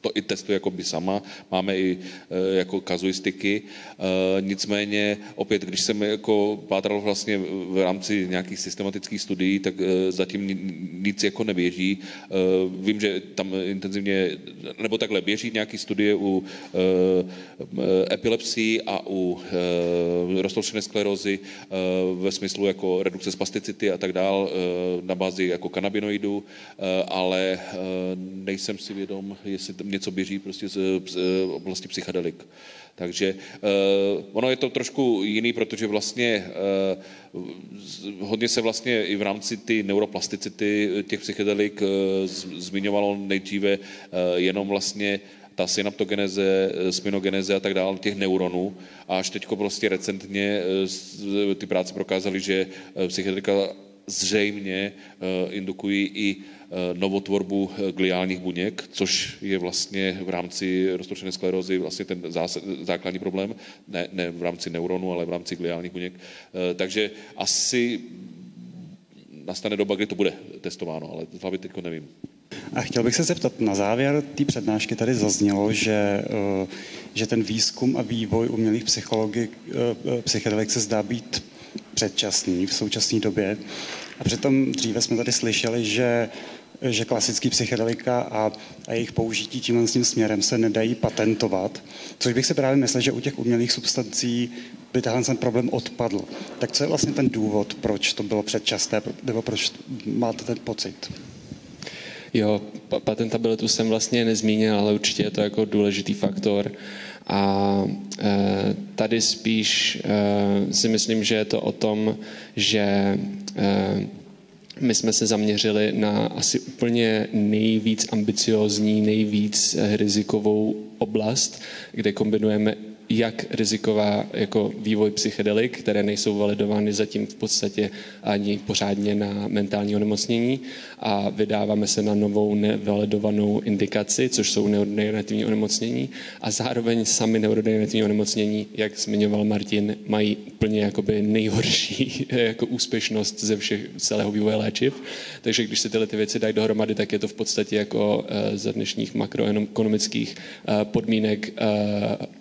to i testuje jako by sama, máme i e, jako kazuistiky, e, nicméně opět, když jsem jako pátral vlastně v rámci nějakých systematických studií, tak e, zatím nic jako neběží. Vím, že tam intenzivně, nebo takhle, běží nějaký studie u epilepsii a u roztroušené sklerózy ve smyslu jako redukce spasticity a tak dál na bázi jako kanabinoidů, ale nejsem si vědom, jestli něco běží prostě z, z oblasti psychedelik. Takže uh, ono je to trošku jiný, protože vlastně uh, hodně se vlastně i v rámci ty neuroplasticity těch psychedelik uh, zmiňovalo nejdříve uh, jenom vlastně ta synaptogeneze, spinogeneze a tak dále těch neuronů. A až teď prostě recentně ty práce prokázaly, že psychedelika zřejmě indukují i Eh, novotvorbu eh, gliálních buněk, což je vlastně v rámci roztočené sklerózy vlastně ten základní problém, ne, ne v rámci neuronu, ale v rámci gliálních buněk. Eh, takže asi nastane doba, kdy to bude testováno, ale z hlavy teď nevím. A chtěl bych se zeptat, na závěr té přednášky tady zaznělo, že, že ten výzkum a vývoj umělých psychologik, psychedelik se zdá být předčasný v současné době. A přitom dříve jsme tady slyšeli, že že klasický psychedelika a, a jejich použití tímhle tím směrem se nedají patentovat, což bych si právě myslel, že u těch umělých substancí by tenhle ten problém odpadl. Tak co je vlastně ten důvod, proč to bylo předčasné, nebo proč máte ten pocit? Jo, patentabilitu jsem vlastně nezmínil, ale určitě je to jako důležitý faktor. A e, tady spíš e, si myslím, že je to o tom, že e, my jsme se zaměřili na asi úplně nejvíc ambiciozní, nejvíc rizikovou oblast, kde kombinujeme jak riziková jako vývoj psychedelik, které nejsou validovány zatím v podstatě ani pořádně na mentální onemocnění a vydáváme se na novou nevalidovanou indikaci, což jsou neurodegenerativní onemocnění a zároveň sami neurodegenerativní onemocnění, jak zmiňoval Martin, mají úplně jakoby nejhorší jako úspěšnost ze všech celého vývoje léčiv. Takže když se tyhle ty věci dají dohromady, tak je to v podstatě jako uh, za dnešních makroekonomických uh, podmínek uh,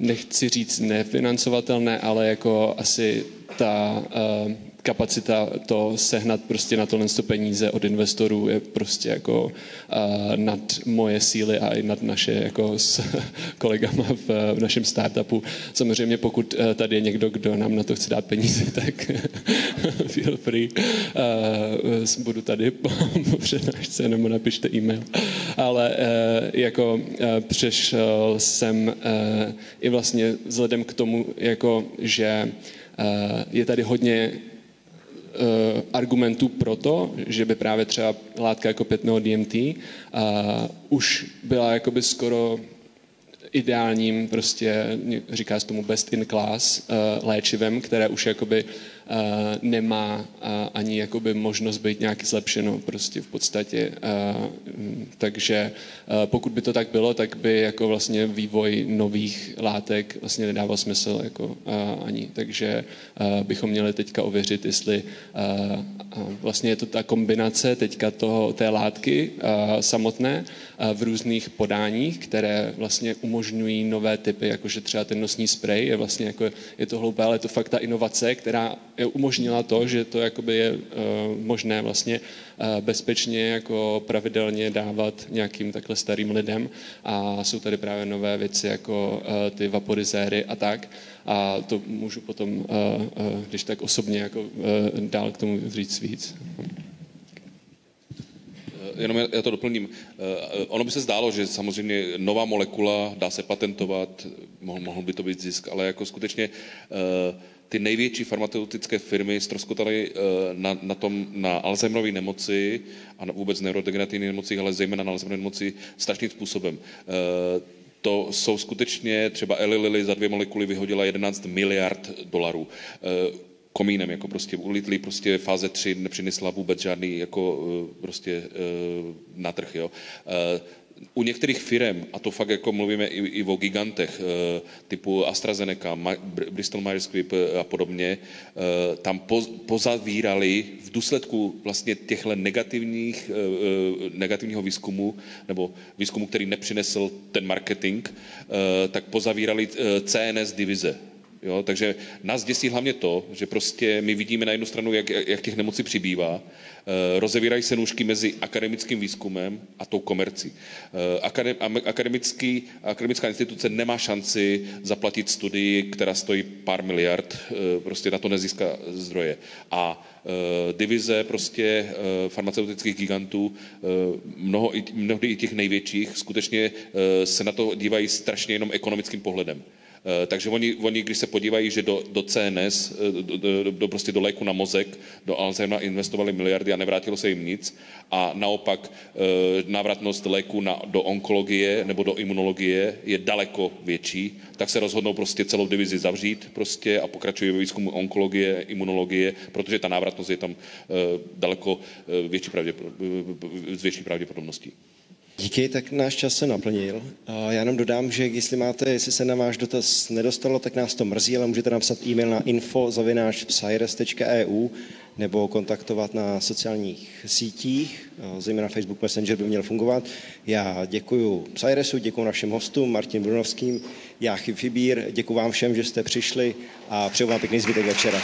nechci říct nefinancovatelné, ale jako asi ta uh, kapacita to sehnat prostě na tohle peníze od investorů je prostě jako uh, nad moje síly a i nad naše jako s kolegama v, v našem startupu. Samozřejmě pokud uh, tady je někdo, kdo nám na to chce dát peníze, tak feel free. Uh, budu tady po přednášce nebo napište e-mail. Ale uh, jako uh, přešel jsem uh, i vlastně vzhledem k tomu, jako že uh, je tady hodně argumentů pro to, že by právě třeba látka jako pětného DMT uh, už byla jakoby skoro ideálním, prostě říká se tomu best in class uh, léčivem, které už jakoby Eh, nemá ani jakoby možnost být nějak zlepšeno prostě v podstatě. Eh, takže pokud by to tak bylo, tak by jako vlastně vývoj nových látek vlastně nedával smysl jako ani. Takže bychom měli teďka ověřit, jestli vlastně je to ta kombinace teďka toho, té látky samotné v různých podáních, které vlastně umožňují nové typy, jakože třeba ten nosní sprej je vlastně jako, je to hloupé, ale je to fakt ta inovace, která umožnila to, že to jakoby je uh, možné vlastně uh, bezpečně jako pravidelně dávat nějakým takhle starým lidem. A jsou tady právě nové věci jako ty vaporizéry a tak. A to můžu potom, když tak osobně jako dál k tomu říct víc jenom já to doplním. Ono by se zdálo, že samozřejmě nová molekula dá se patentovat, mohl, mohl by to být zisk, ale jako skutečně ty největší farmaceutické firmy ztroskotaly eh, na, na, tom, na Alzheimerové nemoci a na vůbec neurodegenerativní nemoci, ale zejména na Alzheimerové nemoci strašným způsobem. Eh, to jsou skutečně, třeba Eli Lilly za dvě molekuly vyhodila 11 miliard dolarů eh, komínem, jako prostě ulitlý prostě fáze 3 nepřinesla vůbec žádný jako prostě na trh, jo. U některých firm, a to fakt jako mluvíme i, i o gigantech, eh, typu AstraZeneca, Bristol Myers Squibb a podobně, eh, tam pozavírali v důsledku vlastně těchto negativních, negativního výzkumu, nebo výzkumu, který nepřinesl ten marketing, tak pozavírali CNS divize Jo, takže nás děsí hlavně to, že prostě my vidíme na jednu stranu, jak, jak těch nemocí přibývá, e, rozevírají se nůžky mezi akademickým výzkumem a tou komercí. E, akadem, akademický, akademická instituce nemá šanci zaplatit studii, která stojí pár miliard, e, prostě na to nezíská zdroje. A divize prostě farmaceutických gigantů, mnoho, mnohdy i těch největších, skutečně se na to dívají strašně jenom ekonomickým pohledem. Eh, takže oni, oni, když se podívají, že do, do CNS, eh, do, do, do, prostě do léku na mozek, do Alzheimera investovali miliardy a nevrátilo se jim nic a naopak eh, návratnost léku na, do onkologie nebo do imunologie je daleko větší, tak se rozhodnou prostě celou divizi zavřít prostě a pokračují ve výzkumu onkologie, imunologie, protože ta návratnost je tam daleko větší s větší pravděpodobností. Díky, tak náš čas se naplnil. Já jenom dodám, že jestli máte, jestli se na váš dotaz nedostalo, tak nás to mrzí, ale můžete napsat e-mail na info.cyrus.eu nebo kontaktovat na sociálních sítích, zejména Facebook Messenger by měl fungovat. Já děkuji Cyresu, děkuji našim hostům, Martin Brunovským, Jáchy Fibír, děkuji vám všem, že jste přišli a přeju vám pěkný zbytek večera.